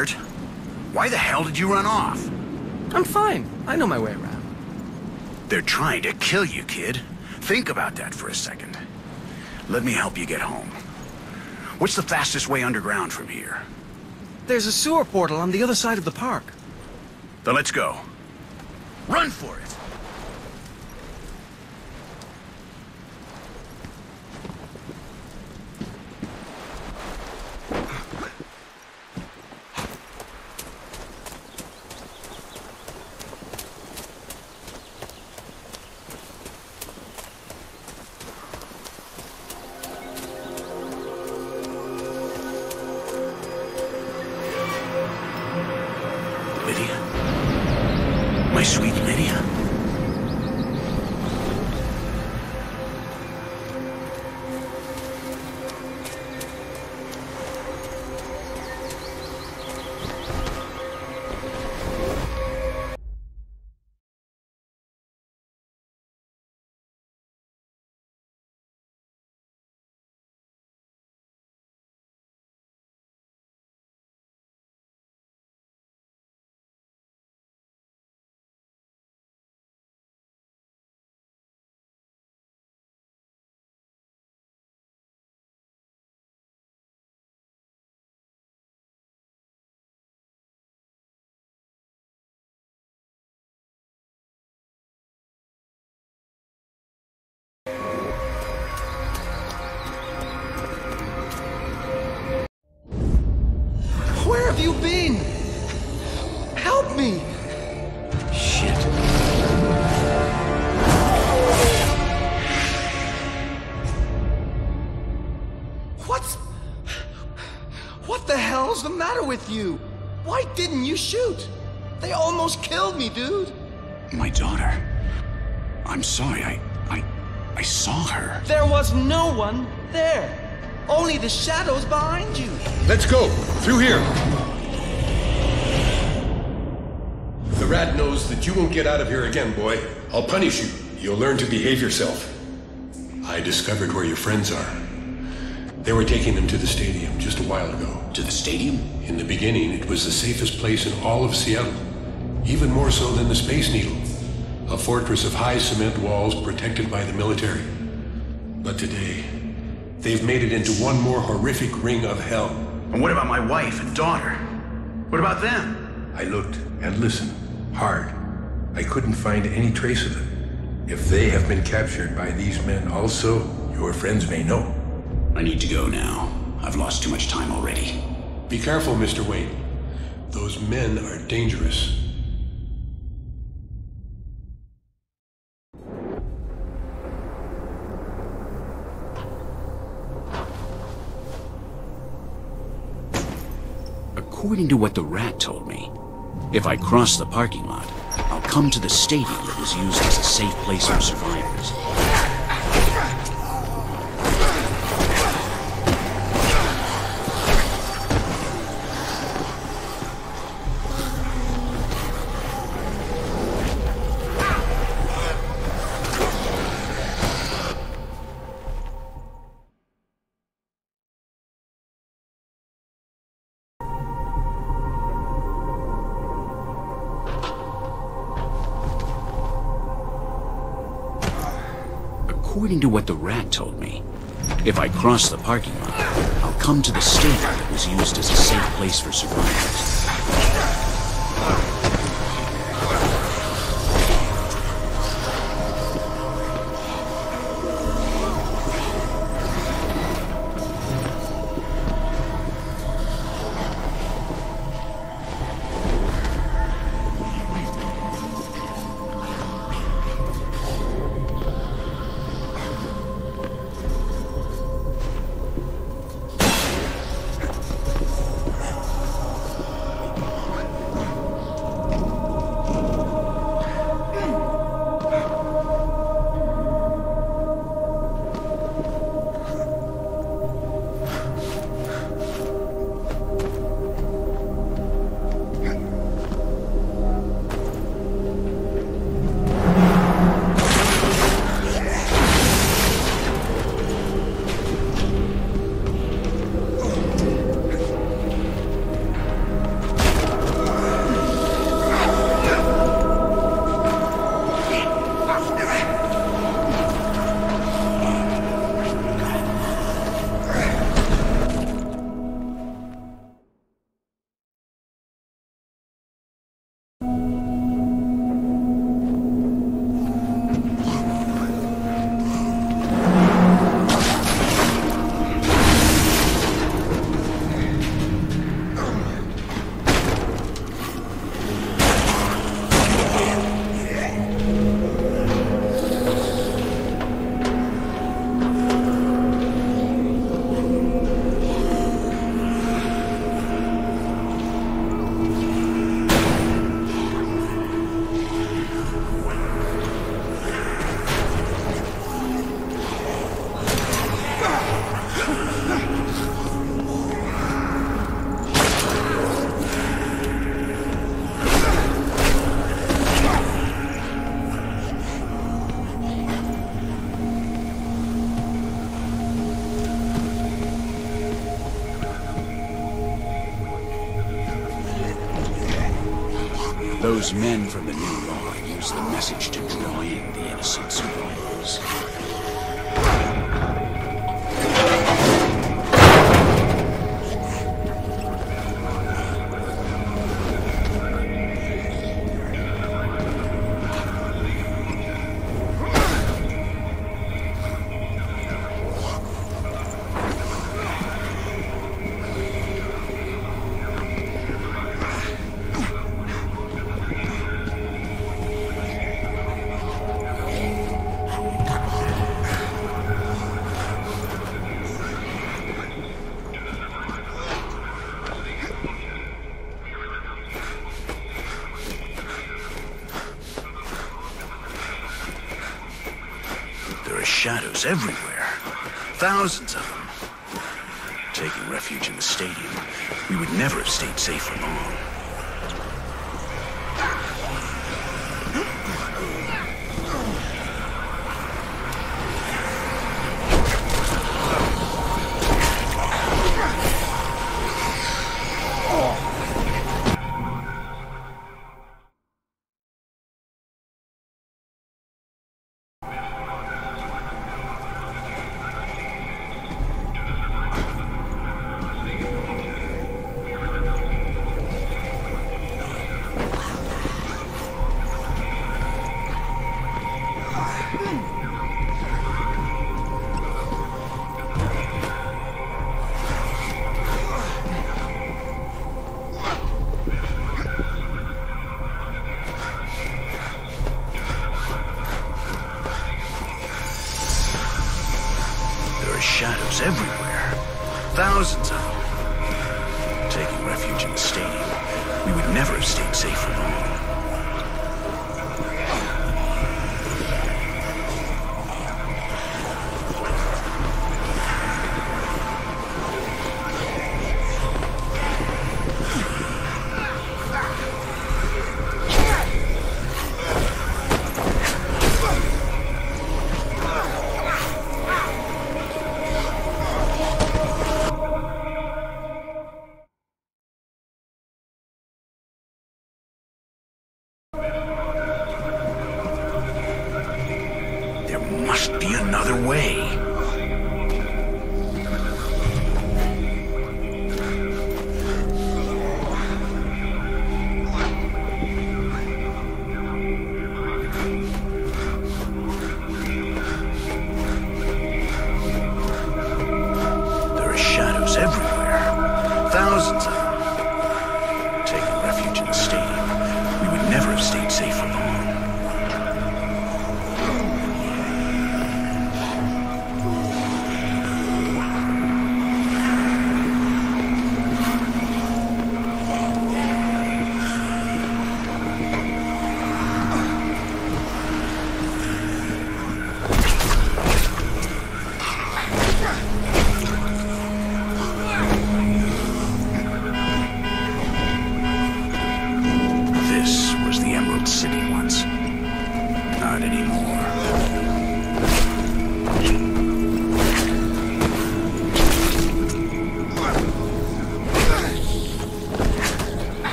Speaker 8: Hurt? Why the hell did you run off?
Speaker 10: I'm fine. I know my way around.
Speaker 8: They're trying to kill you, kid. Think about that for a second. Let me help you get home. What's the fastest way underground from here?
Speaker 10: There's a sewer portal on the other side of the park.
Speaker 8: Then let's go. Run for it!
Speaker 10: Shoot? They almost killed me, dude.
Speaker 8: My daughter. I'm sorry, I... I... I saw her.
Speaker 10: There was no one there. Only the shadows behind you.
Speaker 7: Let's go! Through here! The rat knows that you won't get out of here again, boy. I'll punish you. You'll learn to behave yourself. I discovered where your friends are. They were taking them to the stadium just a while ago.
Speaker 1: To the stadium?
Speaker 7: In the beginning, it was the safest place in all of Seattle. Even more so than the Space Needle. A fortress of high cement walls protected by the military. But today, they've made it into one more horrific ring of hell.
Speaker 8: And what about my wife and daughter? What about them?
Speaker 7: I looked and listened hard. I couldn't find any trace of them. If they have been captured by these men also, your friends may know.
Speaker 1: I need to go now. I've lost too much time already.
Speaker 7: Be careful, Mr. Wayne. Those men are dangerous.
Speaker 1: According to what the rat told me, if I cross the parking lot, I'll come to the stadium that was used as a safe place for survivors. To what the rat told me, if I cross the parking lot, I'll come to the stadium that was used as a safe place for survivors. Those men from the new everywhere. Thousands of them. Taking refuge in the stadium, we would never have stayed safe for long.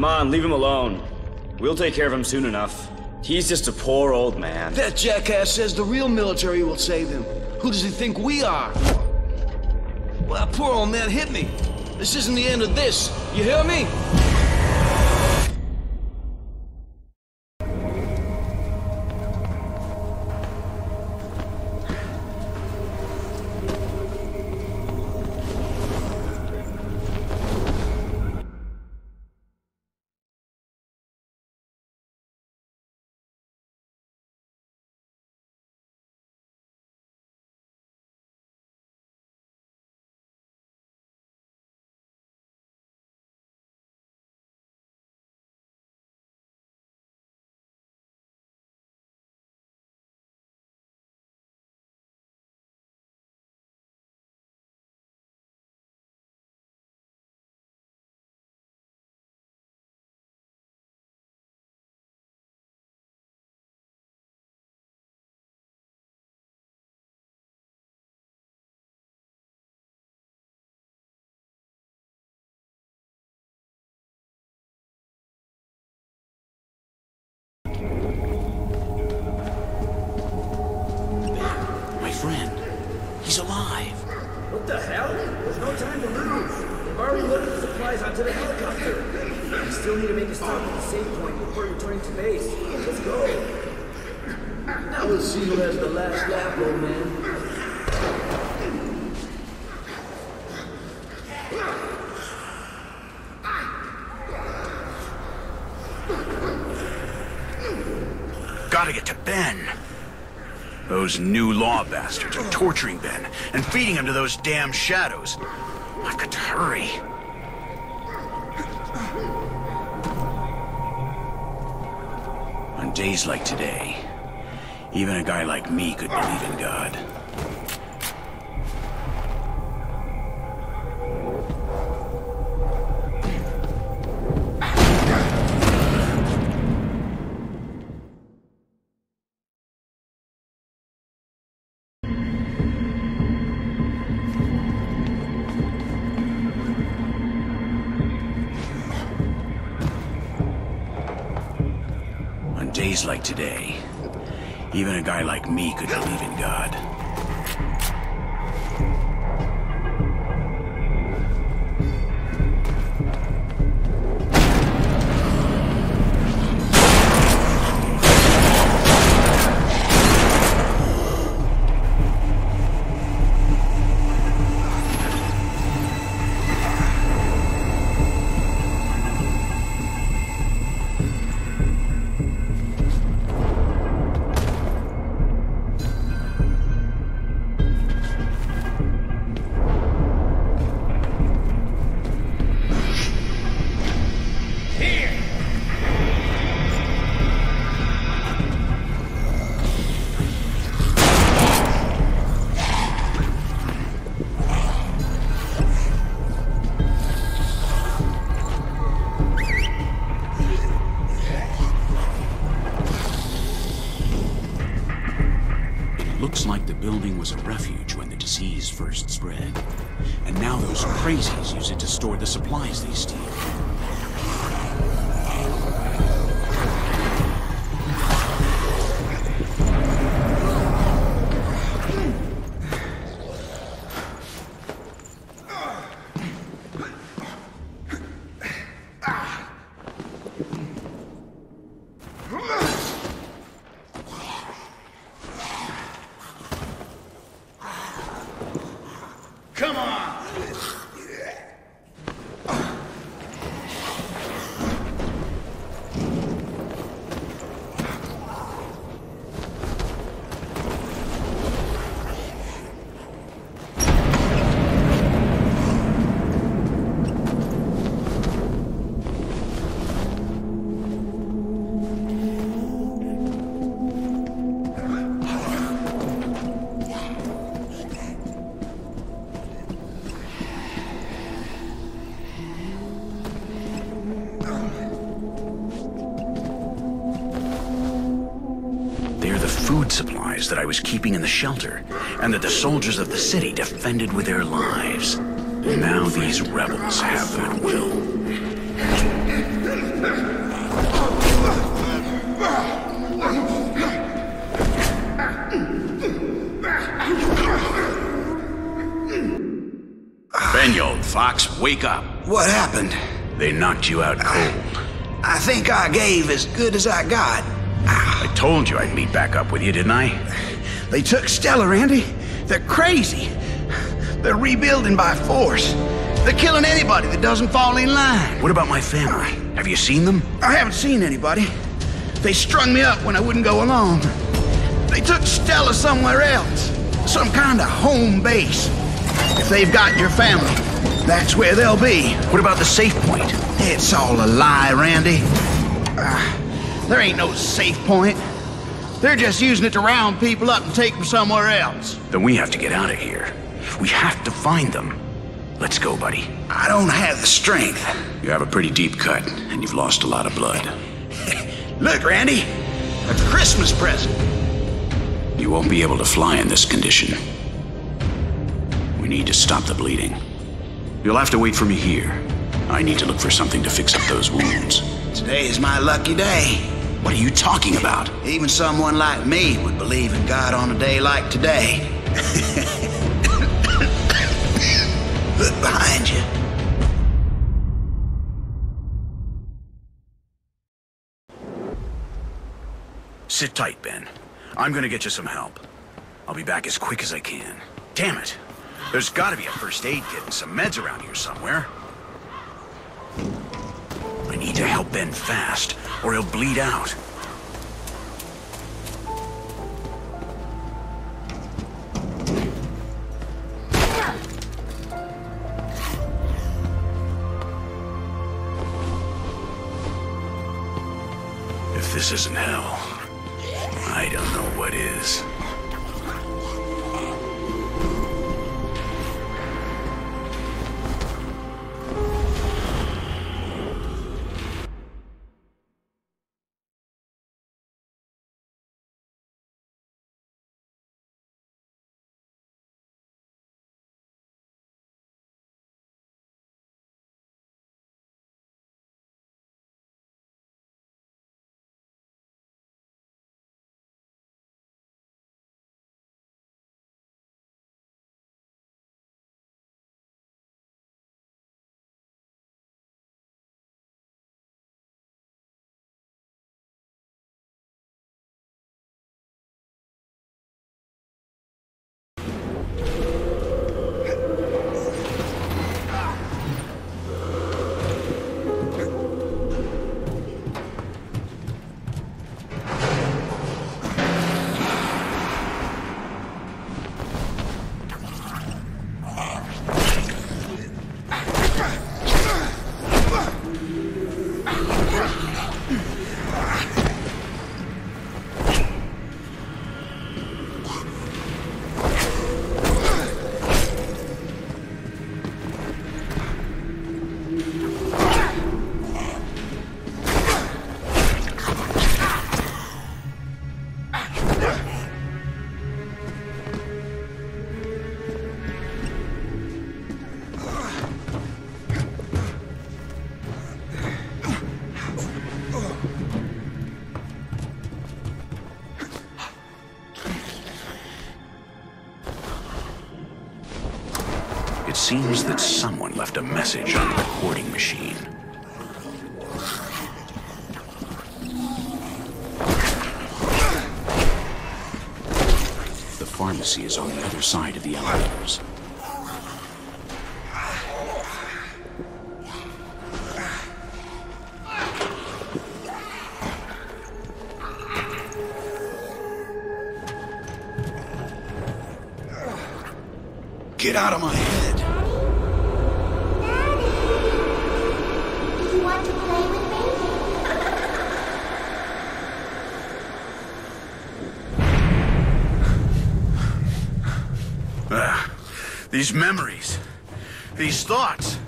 Speaker 11: Come on, leave him alone. We'll take care of him soon enough. He's just a poor old man.
Speaker 10: That jackass says the real military will save him. Who does he think we are? Well, poor old man hit me. This isn't the end of this. You hear me?
Speaker 1: Those new law bastards are torturing Ben and feeding him to those damn shadows. I've got to hurry. On days like today, even a guy like me could believe in God. Was keeping in the shelter, and that the soldiers of the city defended with their lives. Now these rebels have that will. Ben, you old fox, wake up.
Speaker 3: What happened?
Speaker 1: They knocked you out cold.
Speaker 3: I think I gave as good as I got.
Speaker 1: I told you I'd meet back up with you, didn't I?
Speaker 3: They took Stella, Randy. They're crazy. They're rebuilding by force. They're killing anybody that doesn't fall in line.
Speaker 1: What about my family? Have you seen them?
Speaker 3: I haven't seen anybody. They strung me up when I wouldn't go along. They took Stella somewhere else. Some kind of home base. If they've got your family, that's where they'll be.
Speaker 1: What about the safe point?
Speaker 3: It's all a lie, Randy. Ah, there ain't no safe point. They're just using it to round people up and take them somewhere else.
Speaker 1: Then we have to get out of here. We have to find them. Let's go, buddy.
Speaker 3: I don't have the strength.
Speaker 1: You have a pretty deep cut, and you've lost a lot of blood.
Speaker 3: Look, Randy, a Christmas present.
Speaker 1: You won't be able to fly in this condition. We need to stop the bleeding. You'll have to wait for me here. I need to look for something to fix up those wounds.
Speaker 3: Today is my lucky day.
Speaker 1: What are you talking about?
Speaker 3: Even someone like me would believe in God on a day like today. Look behind you.
Speaker 1: Sit tight, Ben. I'm gonna get you some help. I'll be back as quick as I can. Damn it! There's gotta be a first aid kit and some meds around here somewhere. Need to help Ben fast, or he'll bleed out. If this isn't hell, I don't know what is. Seems that someone left a message on the recording machine. The pharmacy is on the other side of the elevators. Get out of my head!
Speaker 12: Do you want to play with me?
Speaker 1: Ah, these memories, these thoughts.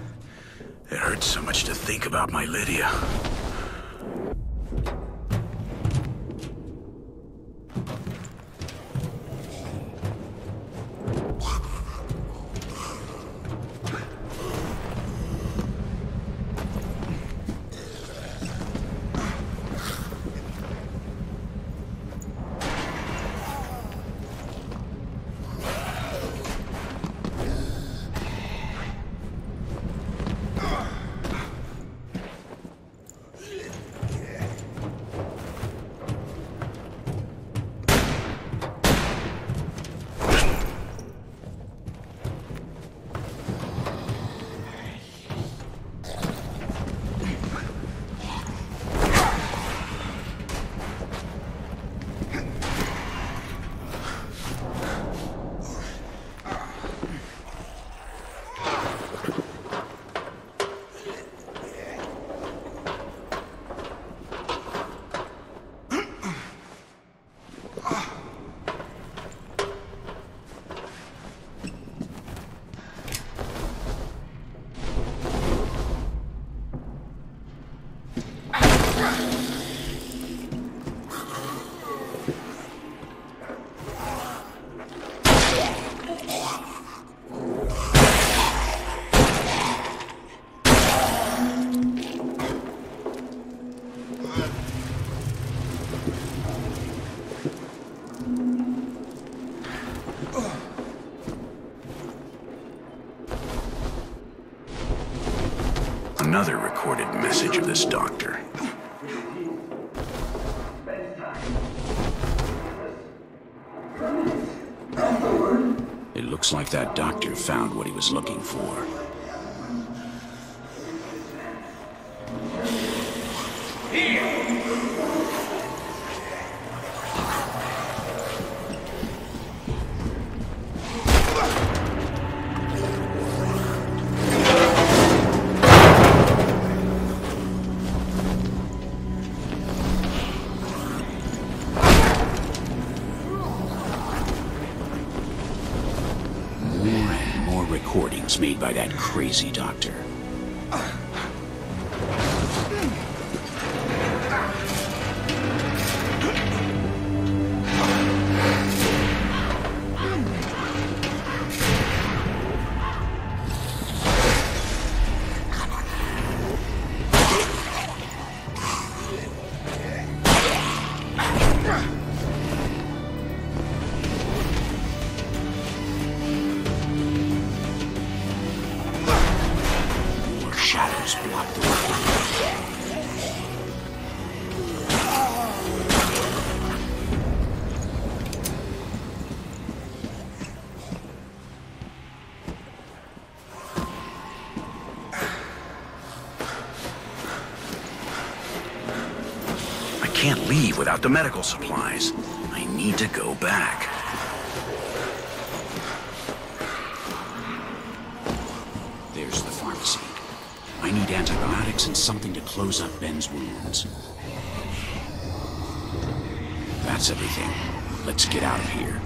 Speaker 1: It hurts so much to think about my Lydia. By that crazy doctor. Shadows block the. I can't leave without the medical supplies. I need to go back. There's the pharmacy. I need antibiotics and something to close up Ben's wounds. That's everything. Let's get out of here.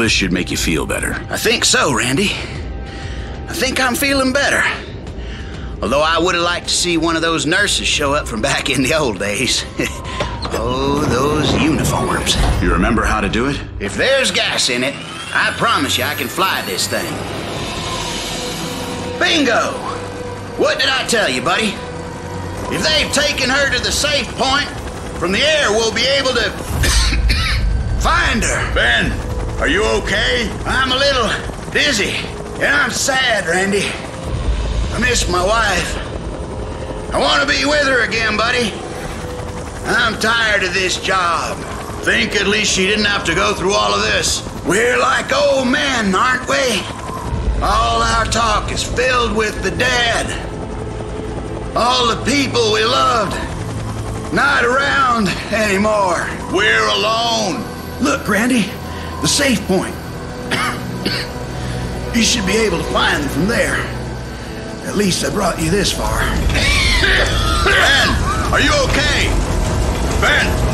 Speaker 1: This should make you feel better.
Speaker 3: I think so, Randy. I think I'm feeling better. Although I would have liked to see one of those nurses show up from back in the old days. oh, those uniforms.
Speaker 1: You remember how to do it?
Speaker 3: If there's gas in it, I promise you I can fly this thing. Bingo! What did I tell you, buddy? If they've taken her to the safe point, from the air we'll be able to find her.
Speaker 1: Ben, are you okay?
Speaker 3: I'm a little dizzy, and I'm sad, Randy. I miss my wife. I want to be with her again, buddy. I'm tired of this job. Think at least she didn't have to go through all of this. We're like old men, aren't we? All our talk is filled with the dead. All the people we loved. Not around anymore. We're alone. Look, Randy, the safe point. you should be able to find them from there. At least I brought you this far.
Speaker 13: Ben, are you okay? Ben!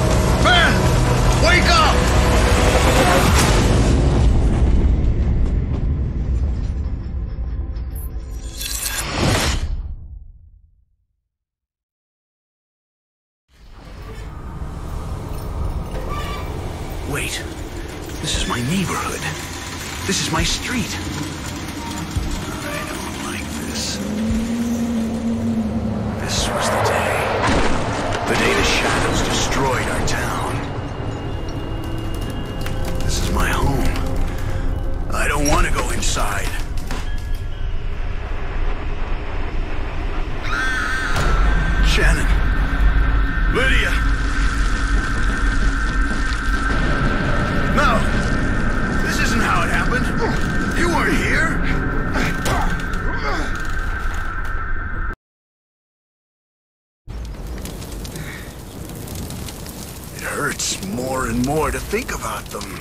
Speaker 1: Them.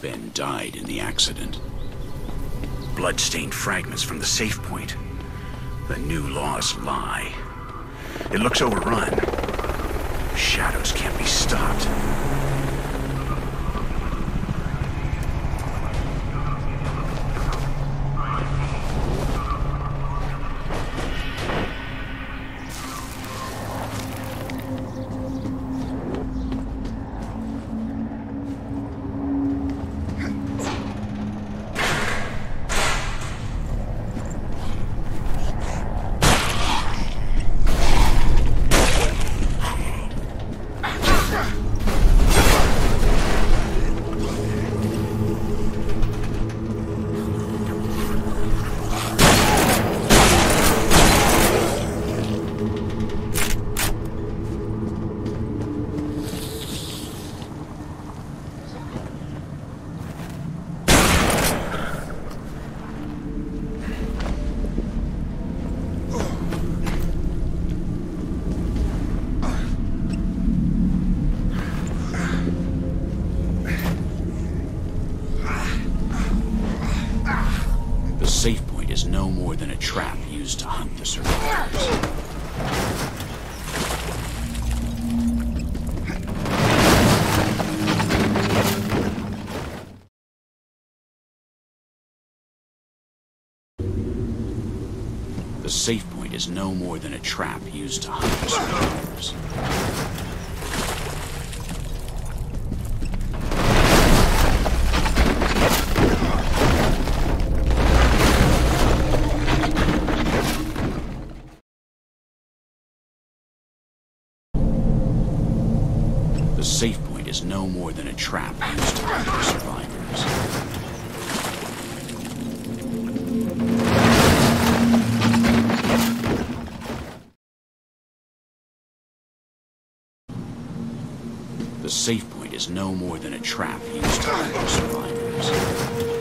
Speaker 1: Ben died in the accident. Blood-stained fragments from the safe point. The new laws lie. It looks overrun. Shadows can't be stopped. No more than a trap used to hunt the survivors. Safe point is no more than a trap used the survivors.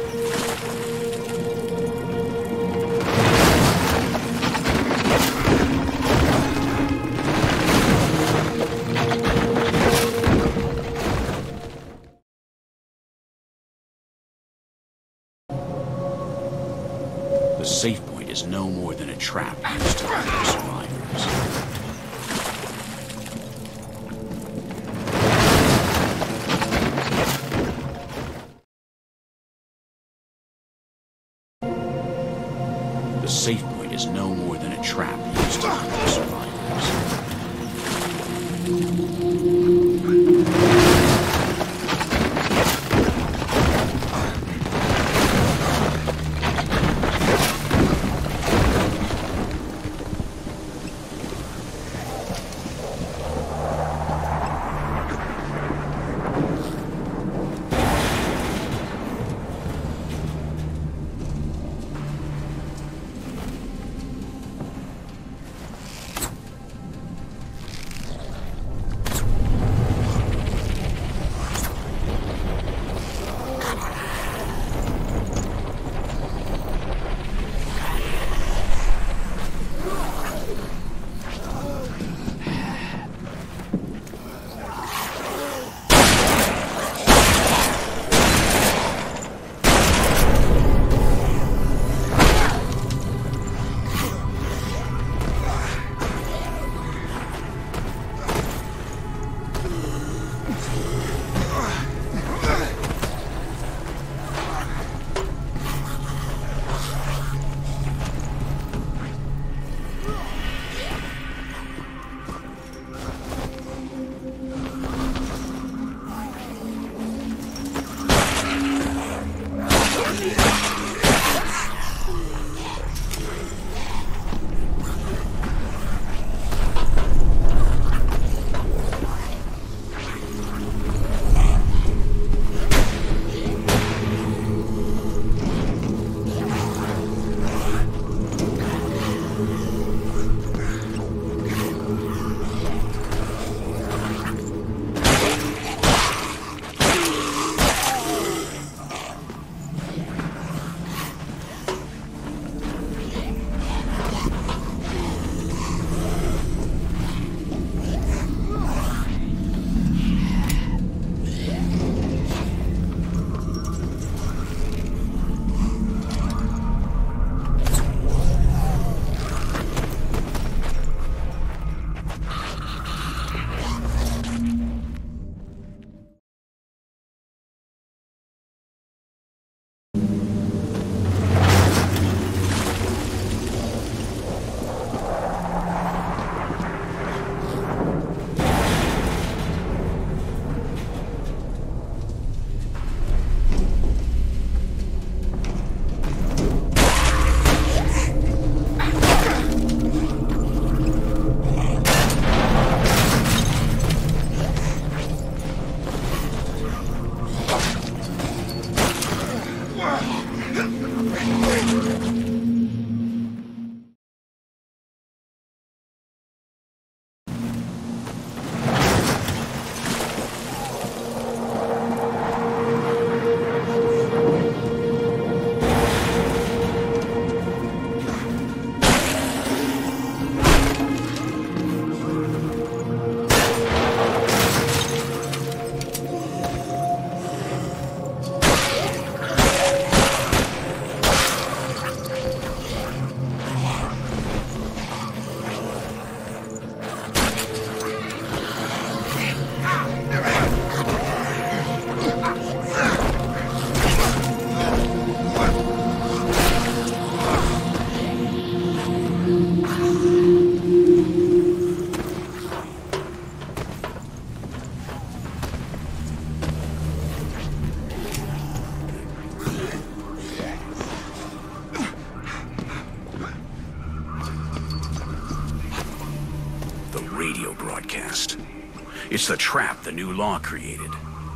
Speaker 1: It's the trap the new law created,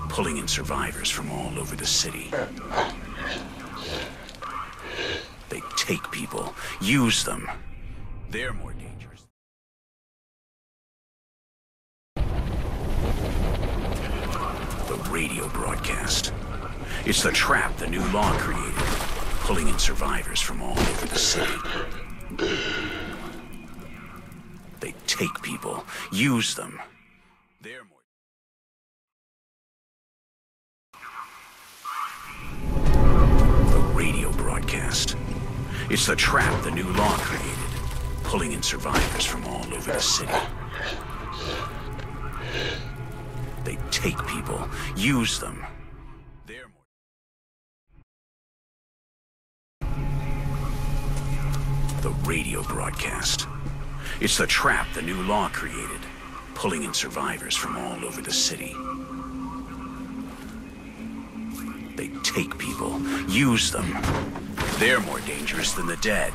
Speaker 1: pulling in survivors from all over the city. They take people, use them. It's the trap the new law created, pulling in survivors from all over the city. They take people, use them. The radio broadcast. It's the trap the new law created, pulling in survivors from all over the city. They take people, use them. They're more dangerous than the dead.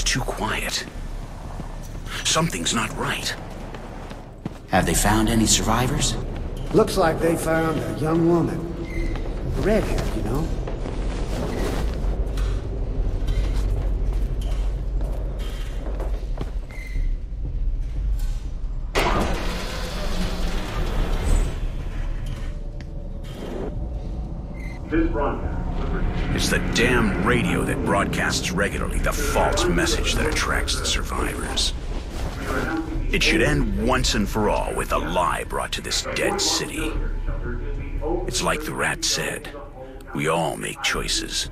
Speaker 1: It's too quiet. Something's not right.
Speaker 3: Have they found any survivors?
Speaker 14: Looks like they found a young woman. A redhead, you know?
Speaker 1: It's the damn radio that broadcasts regularly the false message that attracts the survivors. It should end once and for all with a lie brought to this dead city. It's like the rat said. We all make choices.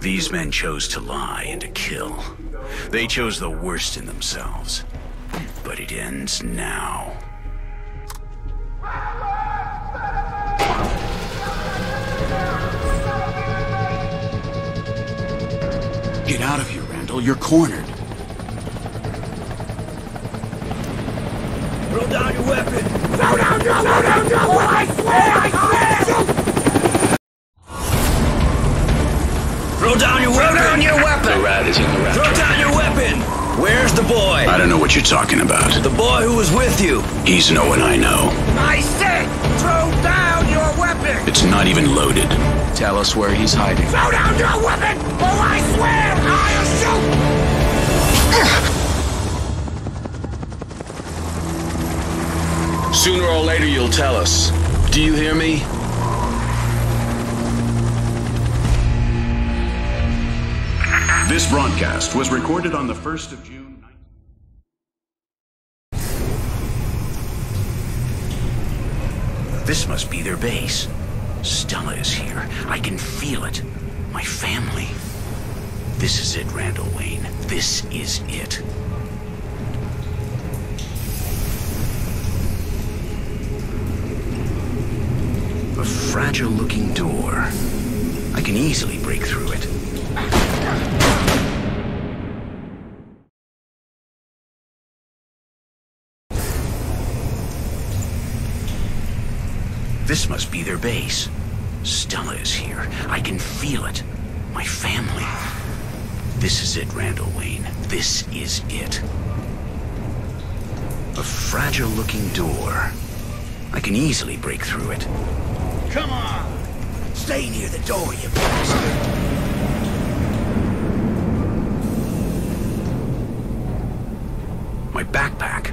Speaker 1: These men chose to lie and to kill. They chose the worst in themselves. But it ends now.
Speaker 3: Get out of here, Randall. You're cornered.
Speaker 10: Throw down your weapon! Throw down your throw down your weapon! I swear! I swear! Throw down your weapon! Throw down your weapon!
Speaker 1: The rat is in the rat.
Speaker 10: Throw down your weapon! Where's the boy?
Speaker 1: I don't know what you're talking about.
Speaker 10: The boy who was with you.
Speaker 1: He's no one I know.
Speaker 10: I said,
Speaker 1: It's not even loaded.
Speaker 8: Tell us where he's hiding.
Speaker 10: Throw down your weapon! Or I swear I'll shoot!
Speaker 8: Sooner or later you'll tell us. Do you hear me?
Speaker 1: This broadcast was recorded on the 1st of June. This must be their base. Stella is here. I can feel it. My family. This is it, Randall Wayne. This is it. A fragile looking door. I can easily break through it. This must be their base. Stella is here. I can feel it. My family. This is it, Randall Wayne. This is it. A fragile looking door. I can easily break through it.
Speaker 3: Come on! Stay near the door, you bastard!
Speaker 1: My backpack.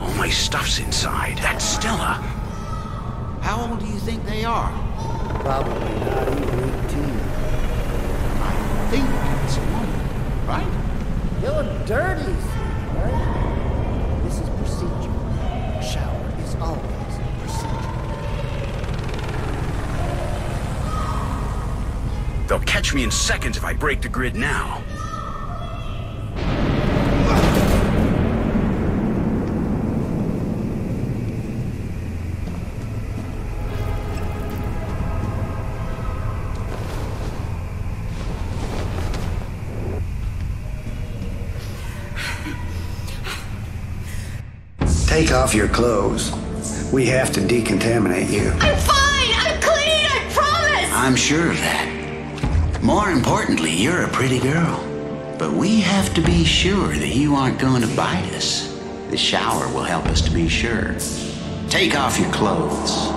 Speaker 1: All my stuff's inside. That's Stella.
Speaker 3: How old do you think they are?
Speaker 14: Probably not even 18.
Speaker 3: I think it's a woman, right?
Speaker 14: You're dirty, right? This is procedure. A shower is always procedure.
Speaker 1: They'll catch me in seconds if I break the grid now.
Speaker 14: Take off your clothes. We have to decontaminate you.
Speaker 2: I'm fine! I'm clean! I promise!
Speaker 3: I'm sure of that. More importantly, you're a pretty girl. But we have to be sure that you aren't going to bite us. The shower will help us to be sure. Take off your clothes.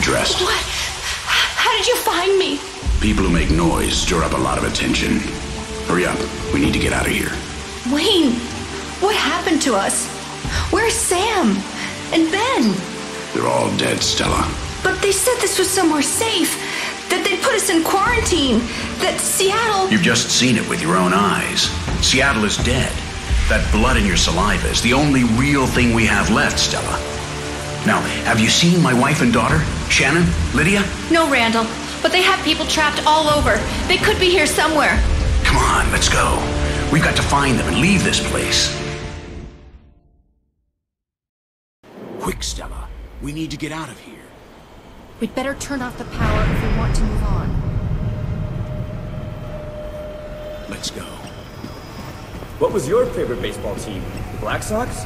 Speaker 1: Dressed.
Speaker 2: What? How did you find me?
Speaker 1: People who make noise stir up a lot of attention. Hurry up. We need to get out of here.
Speaker 2: Wayne, what happened to us? Where's Sam? And Ben?
Speaker 1: They're all dead, Stella.
Speaker 2: But they said this was somewhere safe. That they'd put us in quarantine. That Seattle.
Speaker 1: You've just seen it with your own eyes. Seattle is dead. That blood in your saliva is the only real thing we have left, Stella. Now, have you seen my wife and daughter? Shannon? Lydia?
Speaker 2: No, Randall. But they have people trapped all over. They could be here somewhere.
Speaker 1: Come on, let's go. We've got to find them and leave this place. Quick, Stella. We need to get out of here.
Speaker 15: We'd better turn off the power if we want to move on.
Speaker 1: Let's go.
Speaker 11: What was your favorite baseball team? The Black Sox?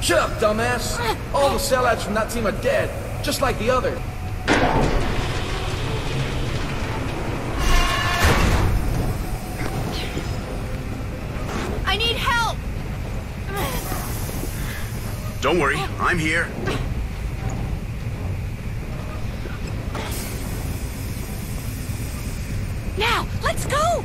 Speaker 10: Shut up, dumbass! Ah. All the sellouts from that team are dead, just like the others.
Speaker 2: I need help!
Speaker 1: Don't worry, I'm here.
Speaker 2: Now, let's go!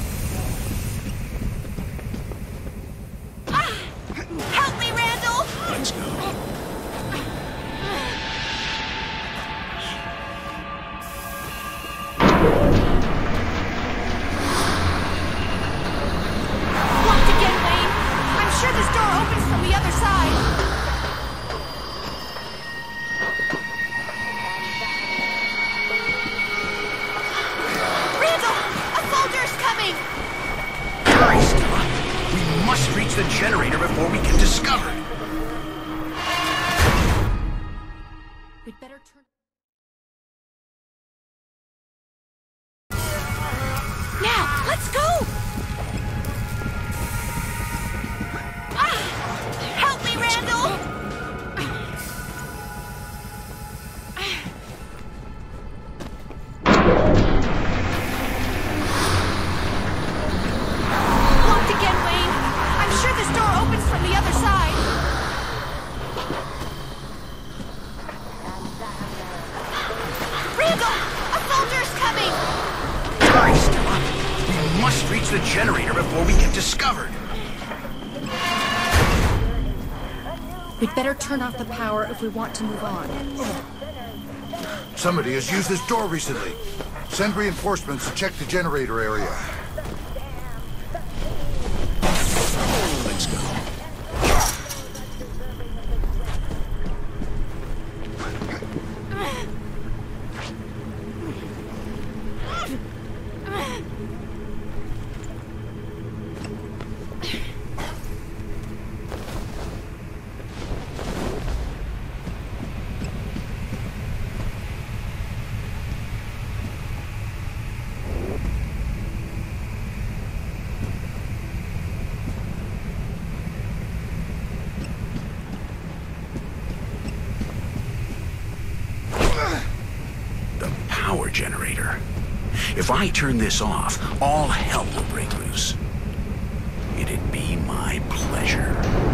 Speaker 16: turn off the power if we want to move on.
Speaker 4: Somebody has used this door recently. Send reinforcements to check the generator area.
Speaker 1: Let's go. If I turn this off, all hell will break loose. It'd be my pleasure.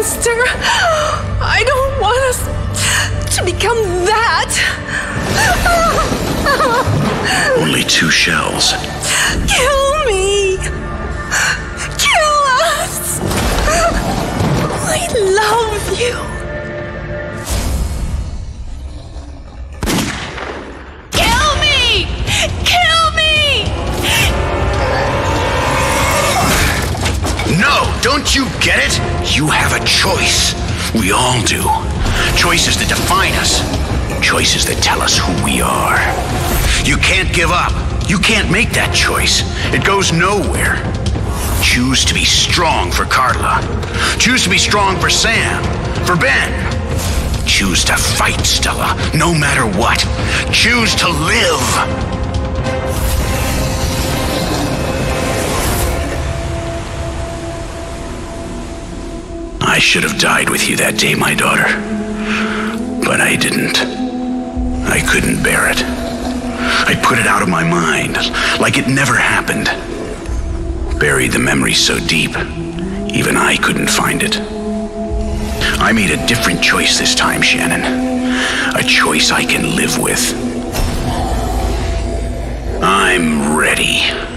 Speaker 2: Monster. I don't want us to become that.
Speaker 1: Only two shells.
Speaker 2: Kill me. Kill us. I love you.
Speaker 17: Kill me! Kill me!
Speaker 1: No, don't you get it? You have a choice. We all do. Choices that define us. Choices that tell us who we are. You can't give up. You can't make that choice. It goes nowhere. Choose to be strong for Carla. Choose to be strong for Sam. For Ben. Choose to fight, Stella, no matter what. Choose to live. I should have died with you that day, my daughter. But I didn't. I couldn't bear it. I put it out of my mind, like it never happened. Buried the memory so deep, even I couldn't find it. I made a different choice this time, Shannon. A choice I can live with. I'm ready.